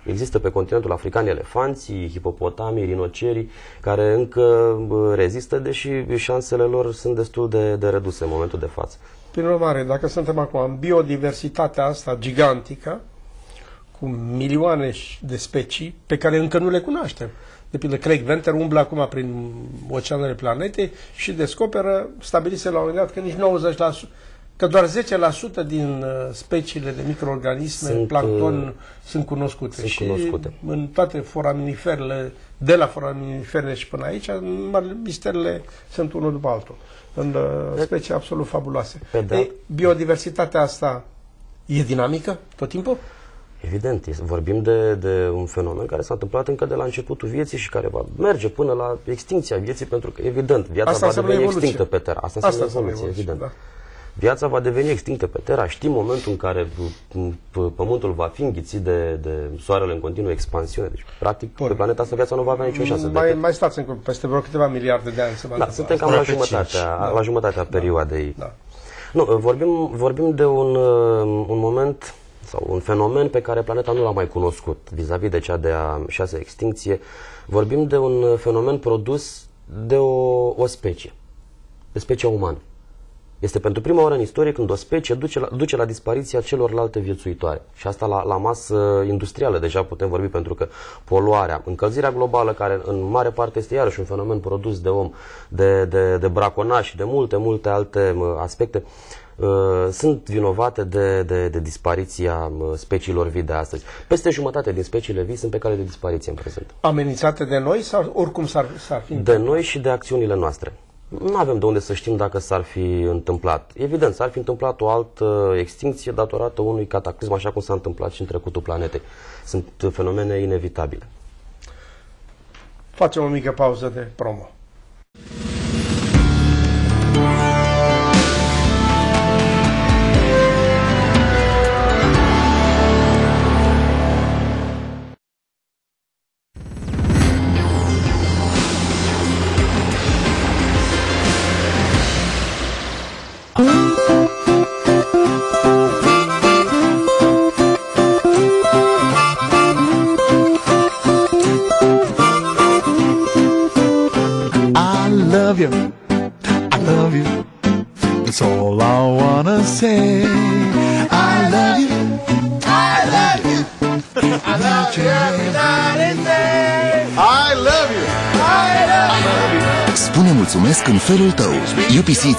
Există pe continentul african elefanții, hipopotamii, rinocerii, care încă uh, rezistă, deși șansele lor sunt destul de, de reduse în momentul de față.
Prin urmare, dacă suntem acum în biodiversitatea asta gigantică, cu milioane de specii pe care încă nu le cunoaștem. De pildă, Craig Venter umblă acum prin oceanele planetei și descoperă, stabilise la un moment dat, că nici 90%, că doar 10% din uh, speciile de microorganisme,
Sunt,
plancton,
uh,
sunt cunoscute.
sunt
și
cunoscute.
în toate foraminiferele, de la foraminiferele și până aici, mar- misterele sunt unul după altul. În uh, specii absolut fabuloase.
Pe da.
Ei, biodiversitatea asta e dinamică tot timpul?
Evident, este- vorbim de, de un fenomen care s-a întâmplat încă de la începutul vieții și care va merge până la extinția vieții, pentru că, evident, viața
Asta
va
înseamnă
deveni
evoluție.
extinctă pe Terra. Asta înseamnă
Asta înseamnă
evoluție,
evoluție,
evident.
da.
Viața va deveni extinctă pe Terra. Știm momentul în care p- p- Pământul va fi înghițit de, de Soarele în continuă expansiune. Deci, practic,
Bun.
pe planeta asta viața nu va avea nicio șansă.
Mai,
decât-
mai stați încă peste vreo câteva miliarde de ani să vă
Da,
întâmplă
suntem
asta.
cam la
Aproape
jumătatea,
cinci,
la jumătatea perioadei.
Da.
Nu, vorbim, vorbim de un, uh, un moment sau un fenomen pe care planeta nu l-a mai cunoscut vis-a-vis de cea de a șasea extincție. Vorbim de un fenomen produs de o, o specie, de specia umană. Este pentru prima oară în istorie când o specie duce la, duce la dispariția celorlalte viețuitoare. Și asta la, la masă industrială deja putem vorbi pentru că poluarea, încălzirea globală, care în mare parte este iarăși un fenomen produs de om, de, de, de braconaj și de multe, multe alte aspecte, uh, sunt vinovate de, de, de dispariția speciilor vii de astăzi. Peste jumătate din speciile vii sunt pe cale de dispariție în prezent.
Amenințate de noi sau oricum s-ar, s-ar fi?
De noi și de acțiunile noastre nu avem de unde să știm dacă s-ar fi întâmplat. Evident, s-ar fi întâmplat o altă extinție datorată unui cataclism, așa cum s-a întâmplat și în trecutul planetei. Sunt fenomene inevitabile.
Facem o mică pauză de promo.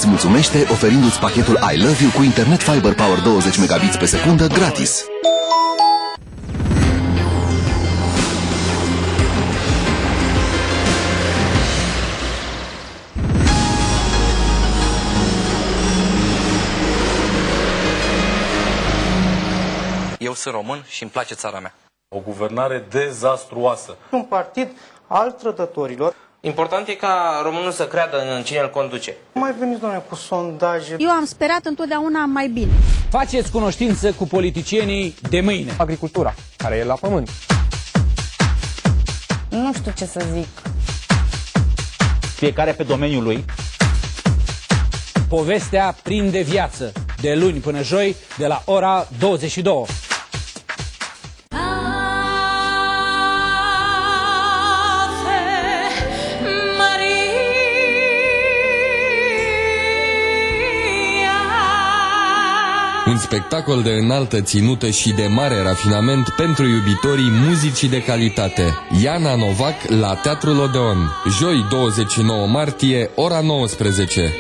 Îți mulțumește oferindu-ți pachetul I Love You cu internet fiber power 20 megabits pe secundă gratis.
Eu sunt român și îmi place țara mea.
O guvernare dezastruoasă.
Un partid al trădătorilor.
Important e ca românul să creadă în cine îl conduce.
Mai veniți, doamne, cu sondaje.
Eu am sperat întotdeauna mai bine.
Faceți cunoștință cu politicienii de mâine.
Agricultura, care e la pământ.
Nu știu ce să zic.
Fiecare pe domeniul lui. Povestea prinde viață. De luni până joi, de la ora 22.
Un spectacol de înaltă ținută și de mare rafinament pentru iubitorii muzicii de calitate. Iana Novac la Teatrul Odeon. Joi 29 martie, ora 19.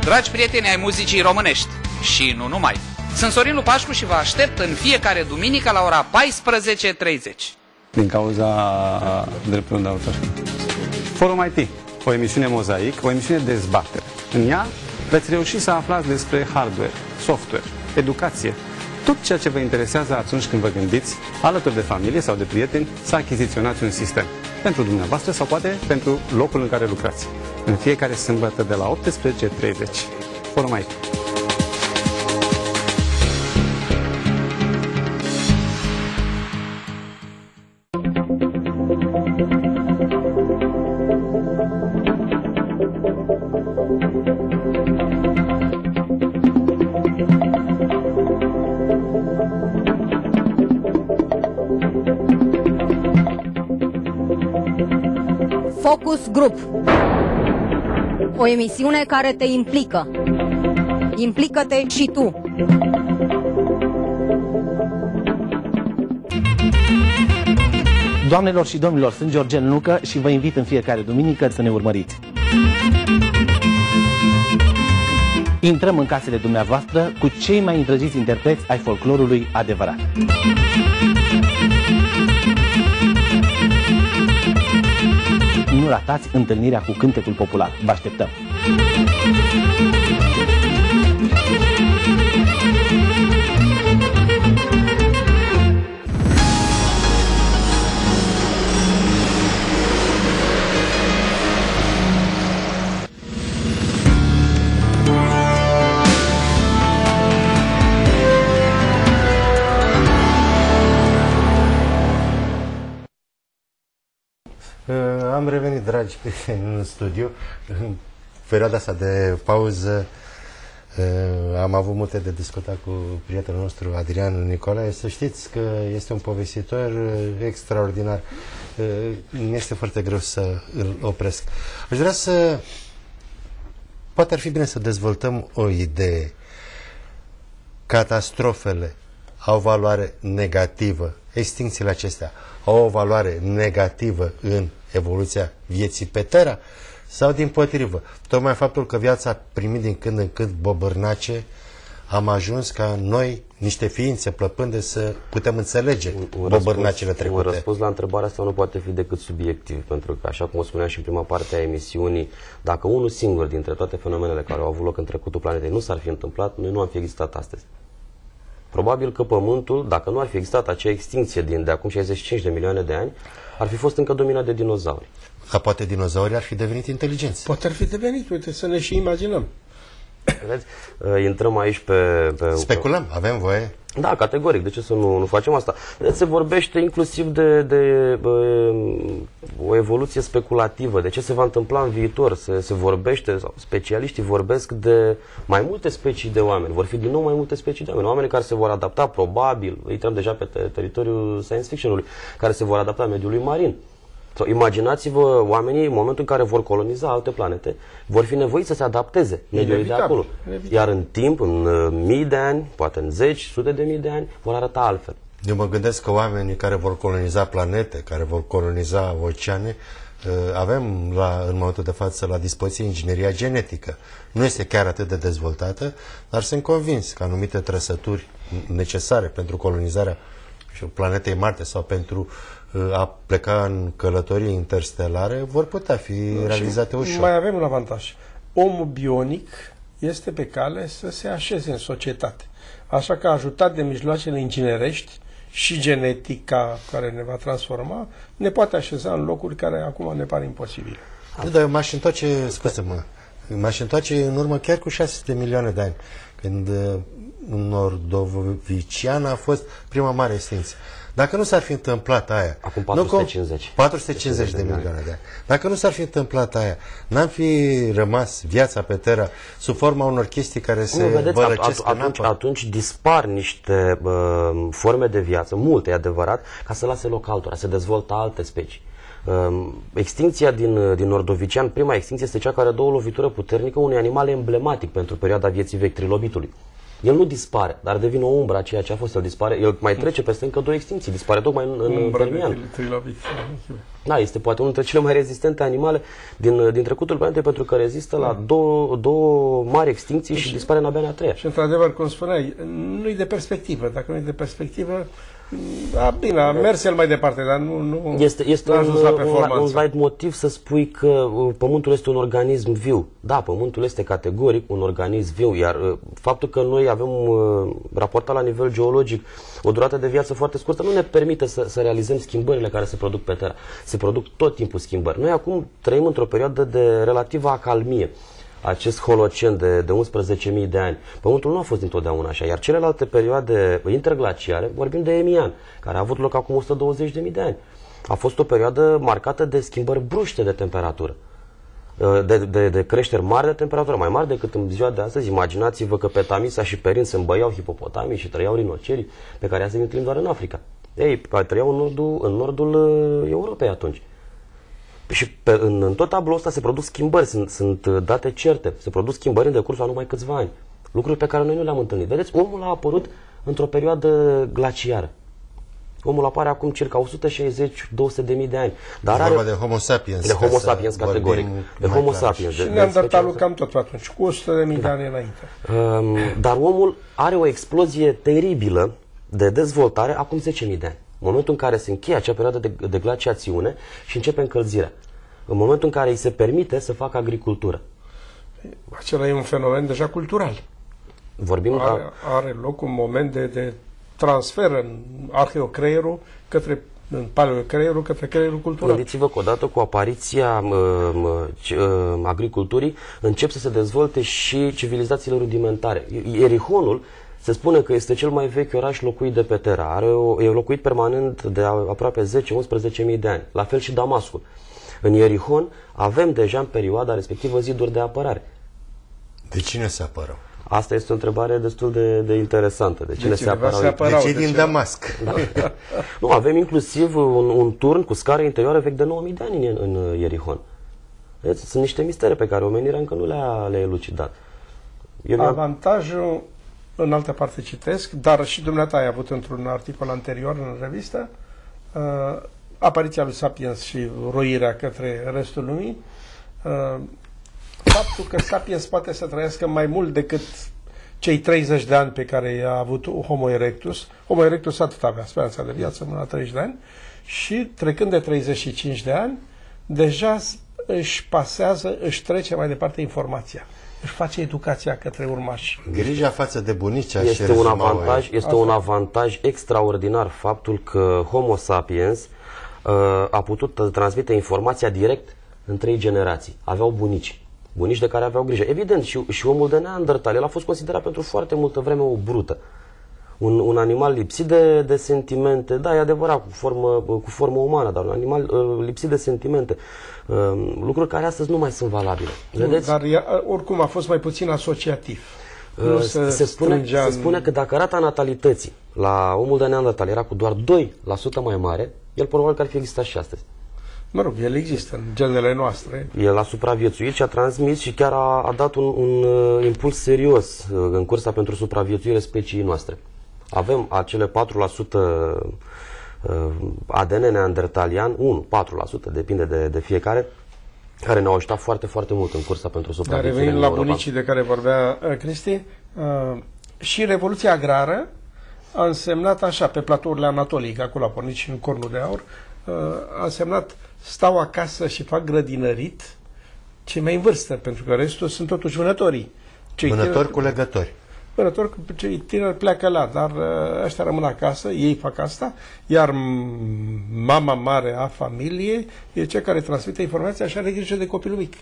Dragi prieteni ai muzicii românești, și nu numai. Sunt Sorin Lupașcu și vă aștept în fiecare duminică la ora 14.30.
Din cauza drepturilor de autor. Forum IT, o emisiune mozaic, o emisiune de dezbatere. În ea veți reuși să aflați despre hardware, software, educație, tot ceea ce vă interesează atunci când vă gândiți, alături de familie sau de prieteni, să achiziționați un sistem. Pentru dumneavoastră sau poate pentru locul în care lucrați. În fiecare sâmbătă de la 18.30. Forum IT.
Focus Group. O emisiune care te implică. Implică-te și tu.
Doamnelor și domnilor, sunt Georgian Nucă și vă invit în fiecare duminică să ne urmăriți. Intrăm în casele dumneavoastră cu cei mai îndrăgiți interpreți ai folclorului adevărat. Nu ratați întâlnirea cu cântecul popular. Vă așteptăm!
Dragi prieteni, în studiu. În perioada asta de pauză uh, am avut multe de discutat cu prietenul nostru Adrian Nicolae. Să știți că este un povestitor uh, extraordinar. Uh, este foarte greu să îl opresc. Aș vrea să... Poate ar fi bine să dezvoltăm o idee. Catastrofele au valoare negativă. Extincțiile acestea au o valoare negativă în evoluția vieții pe Terra sau din potrivă. Tocmai faptul că viața a primit din când în când bobărnace, am ajuns ca noi, niște ființe plăpânde, să putem înțelege
un
bobărnacele
răspuns,
trecute.
Un răspuns la întrebarea asta nu poate fi decât subiectiv, pentru că, așa cum o spuneam și în prima parte a emisiunii, dacă unul singur dintre toate fenomenele care au avut loc în trecutul planetei nu s-ar fi întâmplat, noi nu am fi existat astăzi. Probabil că Pământul, dacă nu ar fi existat acea extinție din de acum 65 de milioane de ani, ar fi fost încă dominat de dinozauri.
Dar poate dinozaurii ar fi devenit inteligenți.
Poate ar fi devenit, uite, să ne și imaginăm.
Vedeți? Uh, Intrăm aici pe... pe
Speculăm, avem voie.
Da, categoric. De ce să nu, nu facem asta? Se vorbește inclusiv de, de uh, o evoluție speculativă, de ce se va întâmpla în viitor. Se, se vorbește, sau specialiștii vorbesc de mai multe specii de oameni. Vor fi din nou mai multe specii de oameni. Oameni care se vor adapta, probabil, intrăm deja pe te- teritoriul science fiction-ului, care se vor adapta mediului marin. Sau imaginați-vă oamenii în momentul în care vor coloniza alte planete, vor fi nevoiți să se adapteze mediului de
Inevitabil,
acolo.
inevitabil.
Iar în timp, în uh, mii de ani, poate în zeci, sute de mii de ani, vor arăta altfel.
Eu mă gândesc că oamenii care vor coloniza planete, care vor coloniza oceane, uh, avem la, în momentul de față la dispoziție ingineria genetică. Nu este chiar atât de dezvoltată, dar sunt convins că anumite trăsături necesare pentru colonizarea știu, planetei Marte sau pentru uh, a pleca în călătorii interstelare vor putea fi realizate ușor.
Mai avem un avantaj. Omul bionic este pe cale să se așeze în societate. Așa că ajutat de mijloacele inginerești și genetica care ne va transforma, ne poate așeza în locuri care acum ne par imposibile.
Nu, dar eu m-aș întoarce, scuze-mă, m-aș întoarce în urmă chiar cu 600 de milioane de ani, când uh, în Nordovician a fost prima mare extinție. Dacă nu s-ar fi întâmplat aia...
Acum
nu com-
450.
450 de milioane de ani. Dacă nu s-ar fi întâmplat aia, n-am fi rămas viața pe Terra sub forma unor chestii care se
Nu, vedeți,
bălăcesc
at-
în
atunci,
apă?
atunci dispar niște uh, forme de viață, multe, e adevărat, ca să lase loc altora, să dezvoltă alte specii. Um, extinția din, din Nordovician, prima extinție este cea care dă o lovitură puternică unui animal emblematic pentru perioada vieții vechi, trilobitului. El nu dispare, dar devine o umbră a ceea ce a fost. El dispare, el mai trece peste încă două extinții, dispare tocmai în, în
Umbră
Permian.
de trilobit.
Da, este poate unul dintre cele mai rezistente animale din, din trecutul planetei pentru că rezistă la două, două mari extincții și dispare în abia în a treia.
Și într-adevăr, cum spuneai, nu-i de perspectivă. Dacă nu-i de perspectivă, a, bine, a mers el mai departe, dar nu, nu
Este, este
n-a
un,
ajuns la
un,
performanță.
un light motiv să spui că uh, Pământul este un organism viu. Da, Pământul este categoric un organism viu, iar uh, faptul că noi avem uh, raportat la nivel geologic o durată de viață foarte scurtă nu ne permite să, să realizăm schimbările care se produc pe Terra. Se produc tot timpul schimbări. Noi acum trăim într-o perioadă de relativă acalmie acest holocen de, de 11.000 de ani. Pământul nu a fost întotdeauna așa, iar celelalte perioade interglaciare, vorbim de Emian, care a avut loc acum 120.000 de ani. A fost o perioadă marcată de schimbări bruște de temperatură. De, de, de creșteri mari de temperatură, mai mari decât în ziua de astăzi. Imaginați-vă că pe Tamisa și pe Rin se îmbăiau hipopotamii și trăiau rinocerii, pe care astăzi întâlnim doar în Africa. Ei, care trăiau în nordul, în nordul uh, Europei atunci. Și pe, în, în tot tabloul ăsta se produc schimbări, sunt, sunt uh, date certe, se produc schimbări în decursul a numai câțiva ani. Lucruri pe care noi nu le-am întâlnit. Vedeți, omul a apărut într-o perioadă glaciară. Omul apare acum circa 160-200 de mii de ani. Dar
E
are
vorba de Homo sapiens,
De
ca
Homo
să
sapiens
vorbim
categoric. De
mai
Homo
clar.
sapiens.
Și
de- de
Neandertalul
special-
cam tot atunci, cu 100 de mii de ani înainte.
Um, dar omul are o explozie teribilă de dezvoltare acum 10.000 de ani. În momentul în care se încheie acea perioadă de, de glaciațiune și începe încălzirea. În momentul în care îi se permite să facă agricultură.
Acela e un fenomen deja cultural.
Vorbim
Are,
ca...
are loc un moment de, de transfer în arheocreierul către în paleocreierul către creierul cultural.
Gândiți-vă că odată cu apariția uh, uh, uh, agriculturii încep să se dezvolte și civilizațiile rudimentare. Erihonul Se spune că este cel mai vechi oraș locuit de pe Terra. Are o, e locuit permanent de a- aproape 10-11 mii de ani. La fel și Damascul. În Ierihon avem deja în perioada respectivă ziduri de apărare.
De cine se apără?
Asta este o întrebare destul de, de interesantă. De cine se
cineva
apărau?
se apărau,
De cei
de
din
ce?
Damasc.
Da. nu, avem inclusiv un, un turn cu scară interioară vechi de 9000 de ani în, în Ierihon. Deci, sunt niște mistere pe care omenirea încă nu le-a, le-a elucidat. Eu mi-am-
Avantajul, în altă parte citesc, dar și dumneata ai avut într-un articol anterior în revistă, uh, apariția lui Sapiens și roirea către restul lumii, uh, faptul că Sapiens poate să trăiască mai mult decât cei 30 de ani pe care i-a avut Homo erectus. Homo erectus atât avea speranța de viață până la 30 de ani și trecând de 35 de ani, deja s- își pasează, își trece mai departe informația. Își face educația către urmași.
Grija față de bunicea și
Este un
rezumau
avantaj,
ei.
este un avantaj extraordinar faptul că Homo sapiens uh, a putut uh, transmite informația direct în trei generații. Aveau bunici. Bunici de care aveau grijă. Evident, și, și omul de Neandertal, el a fost considerat pentru foarte multă vreme o brută. Un, un animal lipsit de, de sentimente, da, e adevărat, cu formă, cu formă umană, dar un animal uh, lipsit de sentimente. Uh, lucruri care astăzi nu mai sunt valabile. Vedeți?
Dar ea, oricum a fost mai puțin asociativ. Nu
Uh,
se
se, spune,
strângea
se
în-
spune că dacă rata natalității la omul de Neandertal era cu doar 2% mai mare, el probabil că ar fi existat și astăzi.
Mă rog, el există în genele noastre.
El a supraviețuit și a transmis și chiar a, a dat un, un uh, impuls serios uh, în cursa pentru supraviețuire speciei noastre. Avem acele 4% uh, ADN neandertalian, 1, 4%, depinde de, de fiecare, care ne-au ajutat foarte, foarte mult în cursa pentru
Dar
supraviețuire.
revenind
în
la
Europa.
bunicii de care vorbea uh, Cristi, uh, și Revoluția Agrară a însemnat așa, pe platourile Anatolii, că acolo a pornit și în Cornul de Aur, uh, a însemnat stau acasă și fac grădinărit cei mai în vârstă, pentru că restul sunt totuși vânătorii. Cei
Vânători
tineri-
cu legători.
Vânători, cu- cei tineri pleacă la, dar uh, ăștia rămân acasă, ei fac asta, iar m- mama mare a familiei e cea care transmite informația și are grijă de copilul mic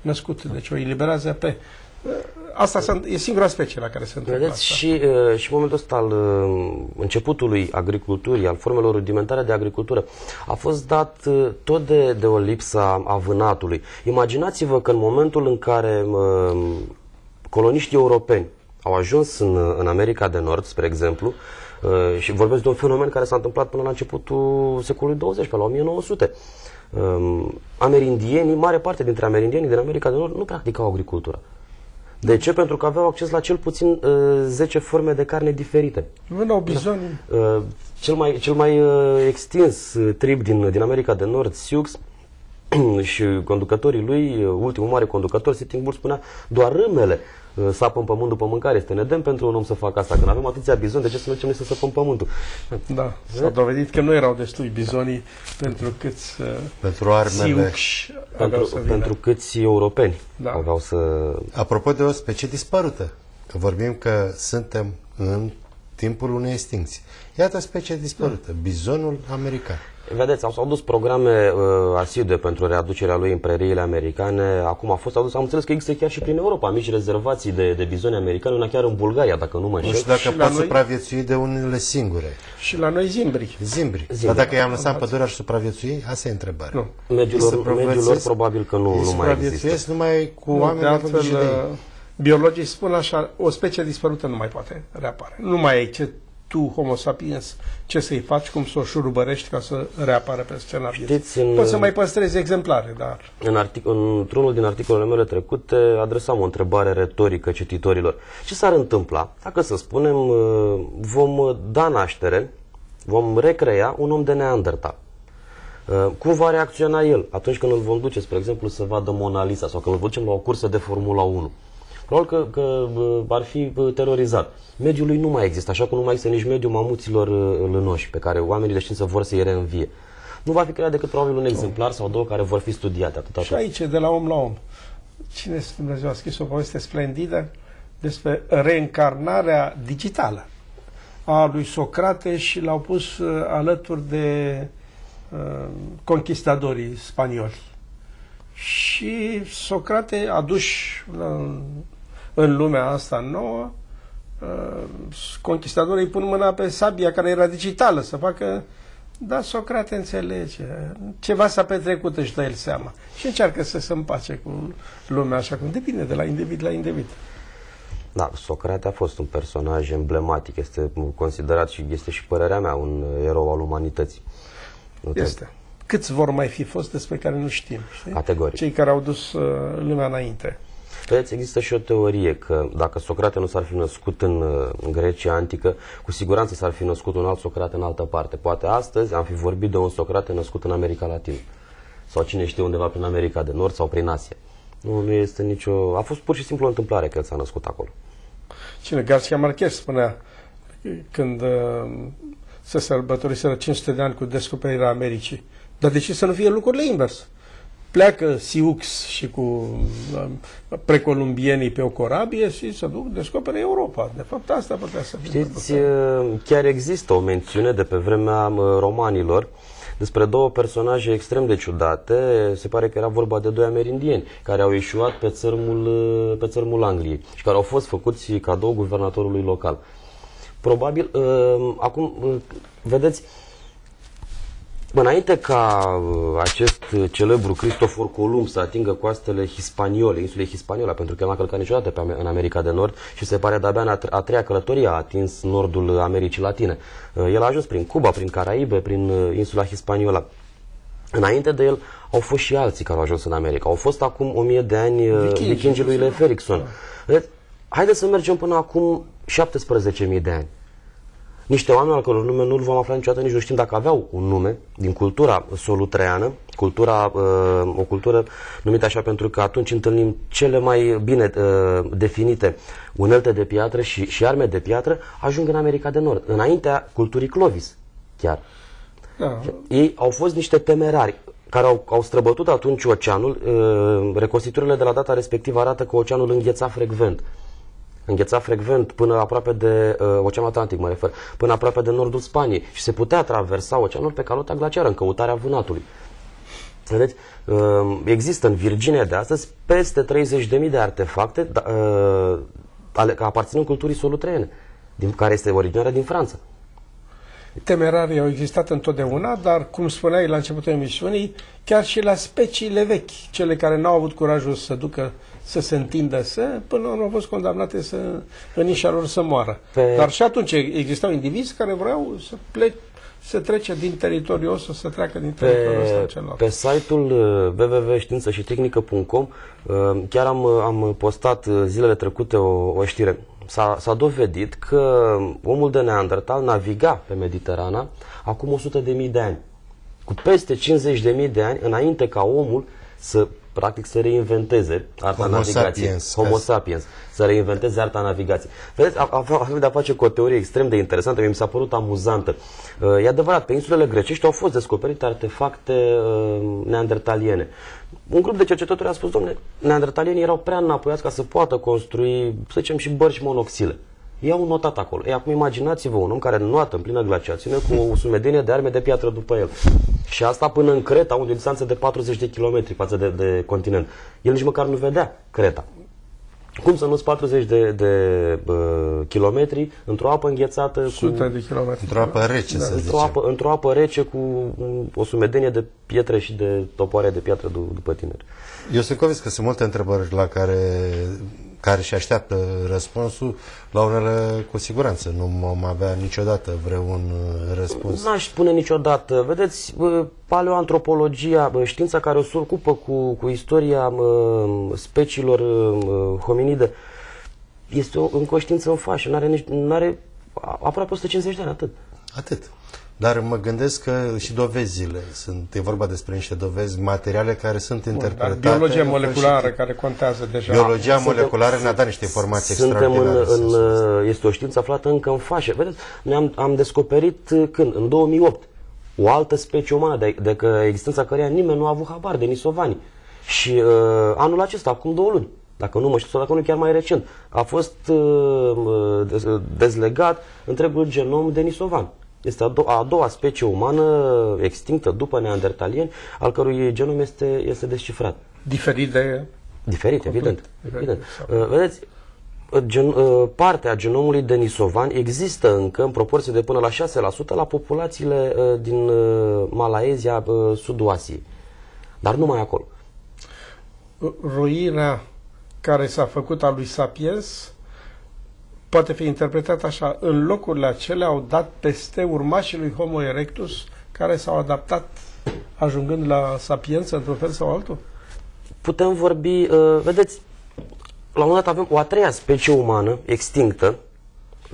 născut, deci o eliberează pe... Uh, Asta sunt- e singura specie la care se întâmplă
Vedeți,
asta.
și, uh, și în momentul ăsta al uh, începutului agriculturii, al formelor rudimentare de agricultură, a fost dat uh, tot de, de o lipsă a, a vânatului. Imaginați-vă că în momentul în care uh, coloniștii europeni au ajuns în, în America de Nord, spre exemplu, uh, și vorbesc de un fenomen care s-a întâmplat până la începutul secolului 20, pe la 1900. Um, amerindienii, mare parte dintre amerindienii din America de Nord nu practicau agricultura. De ce? Pentru că aveau acces la cel puțin uh, 10 forme de carne diferite.
Vânau bizoni.
Uh, cel mai, cel mai uh, extins uh, trib din, din America de Nord, Sioux, și conducătorii lui, uh, ultimul mare conducător, Sitting Bull, spunea doar râmele uh, sapă în pământ după mâncare. Este nedem pentru un om să facă asta. Când avem atâția bizoni, de ce să mergem noi să săpăm pământul?
Da, s-a dovedit că nu erau destui bizonii pentru câți uh,
Pentru armele.
sioux aveau
Pentru,
să vină.
pentru câți europeni
Da.
aveau să...
Apropo de o specie dispărută, că vorbim că suntem în timpul unei extincții. Iată o specie dispărută, bizonul american.
Vedeți, au, s-au dus programe uh, asidue pentru readucerea lui în preriile americane. Acum a fost adus, am înțeles că există chiar și prin Europa mici rezervații de, de bizoni americani, una chiar în Bulgaria, dacă nu mă
Nu
înșel.
știu dacă
Și la
pot
noi-
supraviețui de unele singure.
Și la noi zimbri.
Zimbri.
Zimbri.
Dar dacă i-am lăsat în pădure, aș supraviețui? Asta e întrebarea.
Nu.
Mediul
Ei
lor, mediul lor
supraviețuiesc-
probabil că nu,
ei
nu mai
supraviețuiesc
există.
numai cu
Nu,
oameni
de
având
altfel,
grijă de ei.
uh, biologii spun așa, o specie dispărută nu mai poate reapare. Nu mai ai ce tu, Homo sapiens, ce să-i faci, cum să o șurubărești ca să reapară pe scena vieții.
Știți, în-
Poți să mai păstrezi exemplare, dar
În artic- într-unul din articolele mele trecute adresam o întrebare retorică cititorilor. Ce s-ar întâmpla dacă, să spunem, uh, vom da naștere, vom recrea un om de Neandertal? Uh, Cum va reacționa el atunci când îl vom duce, spre exemplu, să vadă Mona Lisa sau când îl ducem la o cursă de Formula 1? Probabil că, că uh, ar fi uh, terorizat. Mediul lui nu mai există, așa cum nu mai există nici mediul mamuților uh, lănoși, pe care oamenii de știință vor să-i reînvie. Nu va fi creat decât probabil un exemplar sau două care vor fi studiate atâta
și aici, de la om la om. Cine Dumnezeu a scris o poveste splendidă despre reîncarnarea digitală a lui Socrate și l-au pus uh, alături de uh, conquistadorii spanioli. Și Socrate, aduși în, în lumea asta nouă, uh, conquistadorii pun mâna pe sabia care era digitală să facă da, Socrate înțelege. Ceva s-a petrecut, își dă el seama. Și încearcă să se împace cu lumea așa cum depinde de la individ la individ.
Da, Socrate a fost un personaj emblematic, este considerat și este și părerea mea un erou al umanității. Nu te-
Este. Câți vor mai fi fost despre care nu știm, știi?
Categoric.
Cei care au dus uh, lumea înainte.
Vedeți, există și o teorie că dacă Socrate nu s-ar fi născut în, uh, în Grecia antică, cu siguranță s-ar fi născut un alt Socrate în altă parte. Poate astăzi am fi vorbit de un Socrate născut în America Latină. Sau cine știe undeva prin America de Nord sau prin Asia. Nu, nu este nicio... A fost pur și simplu o întâmplare că el s-a născut acolo.
Cine? Garcia Marquez spunea când uh, se sărbătoriseră 500 de ani cu descoperirea Americii. Dar de ce să nu fie lucrurile invers? Pleacă Siux și cu uh, precolumbienii pe o corabie și se duc, descoperă Europa. De fapt, asta putea să fie.
Știți, uh, chiar există o mențiune de pe vremea uh, romanilor despre două personaje extrem de ciudate. Se pare că era vorba de doi amerindieni care au ieșuat pe țărmul, uh, pe țărmul Angliei și care au fost făcuți cadou guvernatorului local. Probabil, uh, acum, uh, vedeți, Înainte ca uh, acest uh, celebru Cristofor Columb să atingă coastele Hispaniole, insulei Hispaniola, pentru că el n-a călcat niciodată pe, Ame- în America de Nord și se pare de-abia în a, tre- a treia călătorie a atins nordul Americii Latine. Uh, El a ajuns prin Cuba, prin Caraibe, prin uh, insula Hispaniola. Înainte de el au fost și alții care au ajuns în America. Au fost acum o mie de ani uh,
Vichingii.
vichingii lui Leif Erikson. Vedeți, Haideți să mergem până acum 17.000 de ani. Niște oameni al căror nume nu-l vom afla niciodată, nici nu știm dacă aveau un nume, din cultura solutreană, cultura, uh, o cultură numită așa pentru că atunci întâlnim cele mai bine uh, definite unelte de piatră și, și arme de piatră, ajung în America de Nord, înaintea culturii Clovis, chiar.
Da.
Ei au fost niște temerari care au, au străbătut atunci oceanul. Uh, reconstituirile de la data respectivă arată că oceanul îngheța frecvent. Îngheța frecvent până aproape de uh, Oceanul Atlantic, mă refer, până aproape de nordul Spaniei și se putea traversa oceanul pe calota glaciară în căutarea vânatului. Vedeți, uh, există în Virginia de astăzi peste 30.000 de artefacte da, uh, ale, aparținând culturii solutreene, din care este originară din Franța.
Temerarii au existat întotdeauna, dar, cum spuneai la începutul emisiunii, chiar și la speciile vechi, cele care n-au avut curajul să ducă, să se întindă, să, până la urmă au fost condamnate să, în nișa lor să moară.
Pe-
Dar și atunci existau indivizi care vreau să plece, să trece din teritoriul ăsta, să treacă din teritoriul ăsta
Pe,
celălalt.
pe site-ul uh, www.știință-și-tehnică.com uh, chiar am, uh, am postat uh, zilele trecute o, o știre. S-a, s-a dovedit că omul de Neandertal naviga pe Mediterana acum 100.000 de ani. Cu peste 50.000 de ani înainte ca omul să practic să reinventeze arta
Homo
navigației.
sapiens,
Homo
ca-
sapiens. Să reinventeze arta navigației. Vedeți, a- a- avem de-a face cu o teorie extrem de interesantă, mi s-a părut amuzantă. Uh, E adevărat, pe insulele grecești au fost descoperite artefacte uh, neandertaliene. Un grup de cercetători a spus, domne, neandertalienii erau prea înapoiați ca să poată construi, să zicem, și bărci monoxile. Ei au notat acolo. Ei, acum imaginați-vă un om care noată în plină glaciațiune cu o sumedenie de arme de piatră după el. Și asta până în Creta, unde e o distanță de 40 de kilometri față de, de continent. El nici măcar nu vedea Creta. Cum să nu-ți 40 de, de uh, kilometri într-o apă înghețată
Sute
cu...
de kilometri.
Într-o apă rece, să
într-o
zicem.
apă, într-o apă rece cu um, o sumedenie de pietre și de topoare de piatră du- după tineri.
Eu sunt convins că sunt multe întrebări la care, care și așteaptă răspunsul, la unele cu siguranță nu vom avea niciodată vreun uh, răspuns.
N-aș spune niciodată. Vedeți, bă, paleoantropologia, bă, știința care o se ocupă cu, cu istoria bă, speciilor bă, hominide, este o, încă o știință în fașă. N-are, nici, n-are a- aproape 150 de ani, atât.
Atât. Dar mă gândesc că și dovezile sunt, e vorba despre niște dovezi materiale care sunt
Dar
interpretate.
biologia
în
moleculară
fel și
care contează deja.
Biologia
Suntem-
moleculară ne-a dat niște informații
Suntem în,
extraordinare.
în,
să spun.
este o știință aflată încă în fașă. Vedeți, ne-am am descoperit uh, când? În 2008. O altă specie umană de, de că existența căreia nimeni nu a avut habar de nisovani. Și uh, anul acesta, acum două luni, dacă nu mă știu, sau dacă nu chiar mai recent, a fost uh, uh, dez- uh, dezlegat întregul genom de nisovan. Este a, do- a doua specie umană extinctă după neandertalieni, al cărui genom este, este descifrat.
Diferit de...
Diferit,
Complet
evident.
diferit,
evident.
exact.
Uh, vedeți, gen, uh, parte a genomului denisovan există încă în proporție de până la 6% la populațiile uh, din uh, Malaezia, uh, sudul Asiei. Dar numai acolo.
roirea care s-a făcut a lui Sapiens poate fi interpretată așa. În locurile acelea au dat peste urmașii lui Homo erectus care s-au adaptat ajungând la Sapiens într-un fel sau altul?
Putem vorbi, uh, vedeți, la un moment dat avem o a treia specie umană extinctă,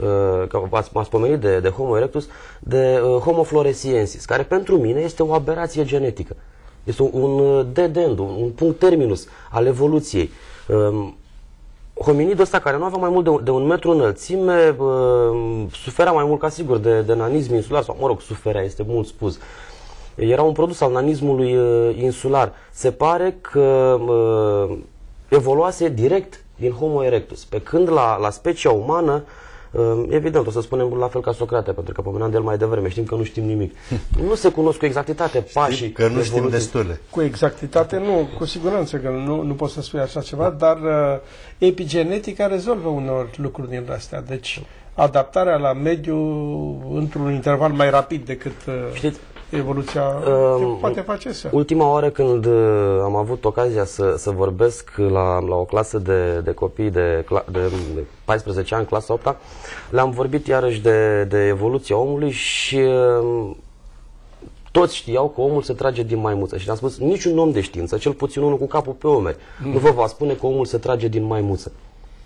uh, că ați- m-ați pomenit de, de Homo erectus, de uh, Homo floresiensis, care pentru mine este o aberație genetică. Este un, un uh, dead end, un, un punct terminus al evoluției. Um, hominidul ăsta care nu avea mai mult de, un- de un metru înălțime, uh, suferea mai mult ca sigur de, de nanism insular, sau mă rog, suferea, este mult spus. Era un produs al nanismului uh, insular. Se pare că uh, evoluase direct din Homo erectus, pe când la, la specia umană, uh, evident, o să spunem la fel ca Socrate, pentru că pomeneam de el mai devreme, știm că nu știm nimic. nu se cunosc cu exactitate pașii
că nu știm
evoluției.
destule.
Cu exactitate nu, cu siguranță că nu, nu poți să spui așa ceva, dar uh, epigenetica rezolvă uneori lucruri din astea. Deci adaptarea la mediu într-un interval mai rapid decât uh,
Știți,
evoluția
Um,
poate face să.
Ultima oară când uh, am avut ocazia să, să vorbesc la, la o clasă de, de copii de, cla- de, de 14 ani, clasa 8 le-am vorbit iarăși de, de evoluția omului și uh, toți știau că omul se trage din maimuță și le-am spus niciun om de știință, cel puțin unul cu capul pe umeri,
Mm.
nu vă va spune că omul se trage din maimuță.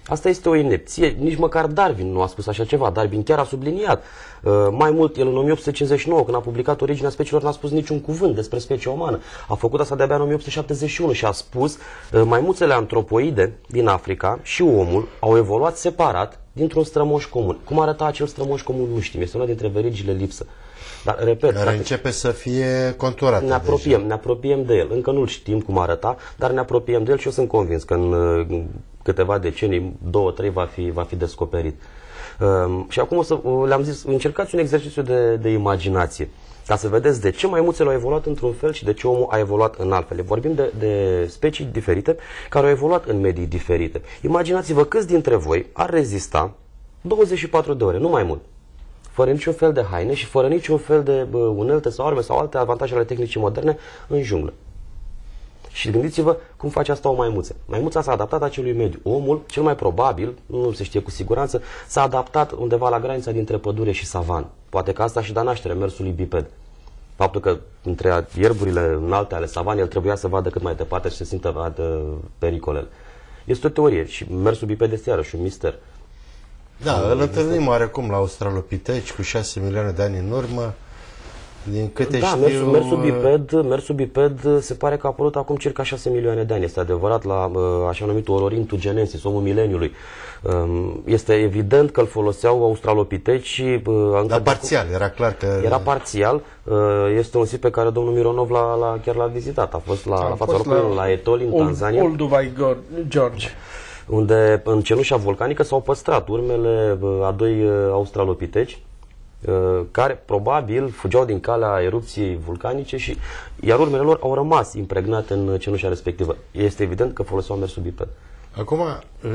Asta este o inepție, nici măcar Darwin nu a spus așa ceva. Darwin chiar a subliniat. Uh, mai mult, el în 1859, când a publicat Originea speciilor, n-a spus niciun cuvânt despre specia umană. A făcut asta de-abia în 1871 și a spus uh, maimuțele antropoide din Africa și omul au evoluat separat dintr-un strămoș comun. Cum arăta acel strămoș comun, nu știm. Este una dintre verigile lipsă. Dar, repet,
Care
dacă-
începe să fie conturat.
ne apropiem, ne apropiem de el. Încă nu-l știm cum arăta, dar ne apropiem de el și eu sunt convins că în uh, câteva decenii, două, trei, va fi, va fi descoperit. Um, și acum o să, uh, le-am zis, încercați un exercițiu de, de imaginație ca să vedeți de ce maimuțele au evoluat într-un fel și de ce omul a evoluat în altfel. Vorbim de, de specii diferite care au evoluat în medii diferite. Imaginați-vă câți dintre voi ar rezista 24 de ore, nu mai mult, fără niciun fel de haine și fără niciun fel de bă, unelte sau arme sau alte avantaje ale tehnicii moderne în junglă. Și gândiți-vă cum face asta o maimuță. Maimuța s-a adaptat acelui mediu. Omul, cel mai probabil, nu se știe cu siguranță, s-a adaptat undeva la granița dintre pădure și savan. Poate că asta și da naștere mersului biped. Faptul că între ierburile înalte ale savanei el trebuia să vadă cât mai departe și să simtă uh, pericolele. Este o teorie și mersul biped este iarăși un mister.
Da, îl întâlnim oarecum la Australopiteci cu 6 milioane de ani în urmă. Din câte
da,
știu...
mersul, mersul, biped, mersul biped se pare că a apărut acum circa 6 milioane de ani. Este adevărat la uh, așa numitul Ororintul Genesis, omul mileniului. Um, Este evident că îl foloseau australopiteci și... uh,
Dar parțial, era clar că...
Era parțial. Uh, Este un sit pe care domnul Mironov l-a, l-a, chiar l-a vizitat. A fost la,
A
la fața
fost
locului, la, Etoli, în
Old-
Tanzania
Olduvai Gor- George.
Unde în cenușa vulcanică s-au păstrat urmele uh, a doi uh, australopiteci uh, care probabil fugeau din calea erupției vulcanice și iar urmele lor au rămas impregnate în cenușa respectivă. Este evident că foloseau mersul biped.
Acum, uh,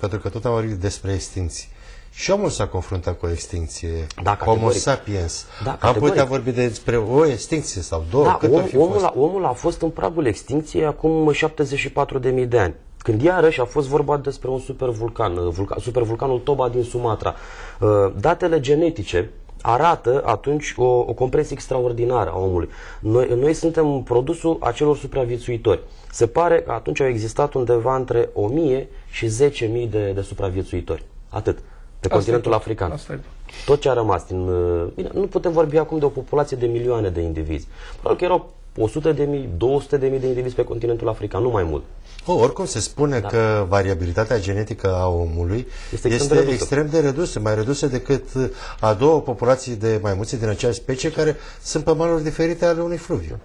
pentru că tot am vorbit despre extinții, și omul s-a confruntat cu o extinție.
Da,
Homo
categoric.
sapiens.
Da,
am
categoric.
putea vorbi despre o extinție sau două,
Da,
cât
om,
ar fi
omul,
fost?
a, omul a fost în pragul extinției acum 74.000 de ani. Când iarăși a fost vorba despre un supervulcan, uh, vulca, supervulcanul Toba din Sumatra. Uh, Datele genetice arată atunci o, o compresie extraordinară a omului. Noi, noi suntem produsul acelor supraviețuitori. Se pare că atunci au existat undeva între 1000 și 10.000 de, de supraviețuitori. Atât. Pe
Asta
continentul
e tot.
african.
Asta e tot.
Tot ce a rămas din... uh, Bine, nu putem vorbi acum de o populație de milioane de indivizi. Probabil că erau 100 de mii, 200 de mii de indivizi pe continentul african, nu mai mult.
Oh, oricum se spune
Da.
că variabilitatea genetică a omului
Este
este,
extrem de redusă.
extrem de redusă, mai redusă decât a două populații de maimuțe din aceeași specie care sunt pe maluri diferite ale unui fluviu.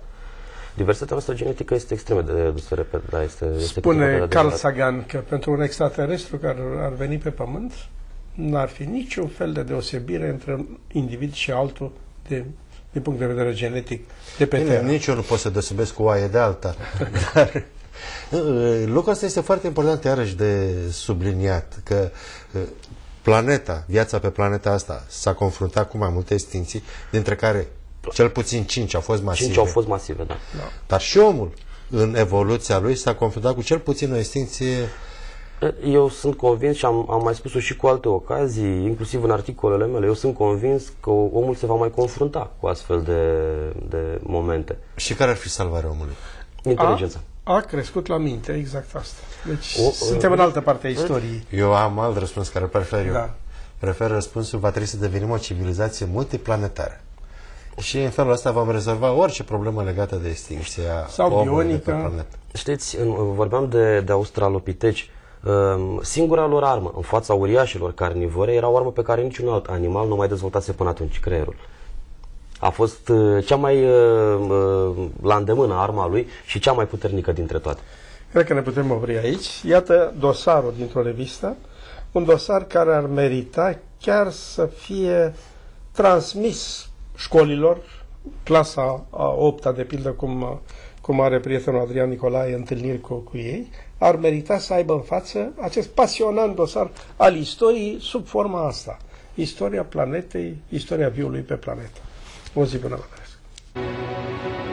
Diversitatea noastră genetică este extrem de redusă, repet, da, este, este cât se
Spune
poate de
Carl
adevărat.
Sagan că pentru un extraterestru care ar veni pe Pământ n-ar fi niciun fel de deosebire între un individ și altul de, din punct de vedere genetic de pe
Bine,
Terra.
nici eu nu pot să deosebesc cu oaie de alta, dar Uh, Lucrul ăsta este foarte important iarăși de subliniat, că uh, planeta, viața pe planeta asta s-a confruntat cu mai multe extinții, dintre care cel puțin 5 au fost masive.
Cinci au fost masive, da.
Dar și omul, în evoluția lui, s-a confruntat cu cel puțin o extinție
Eu sunt convins și am, am mai spus-o și cu alte ocazii, inclusiv în articolele mele, eu sunt convins că omul se va mai confrunta cu astfel de, de momente.
Și care ar fi salvarea omului?
Inteligența.
A, a crescut la minte, exact asta. Deci
O-
suntem în altă parte a istoriei.
Eu am alt răspuns care îl prefer eu.
Da.
Prefer răspunsul, va trebui să devenim o civilizație multiplanetară. Și în felul ăsta vom rezolva orice problemă legată de extinția
Sau
omului de
bionică.
pe planetă.
Știți, în- vorbeam de, de australopiteci. Um, Singura lor armă în fața uriașilor carnivore era o armă pe care niciun alt animal nu mai dezvoltase până atunci, creierul. A fost uh, cea mai uh, uh, la îndemână arma lui și cea mai puternică dintre toate.
Cred că ne putem opri aici. Iată dosarul dintr-o revistă, un dosar care ar merita chiar să fie transmis școlilor, clasa a 8 de pildă, cum, cum are prietenul Adrian Nicolae întâlniri cu, cu ei, ar merita să aibă în față acest pasionant dosar al istoriei sub forma asta. Istoria planetei, istoria viului pe planetă. ポジティブな方です。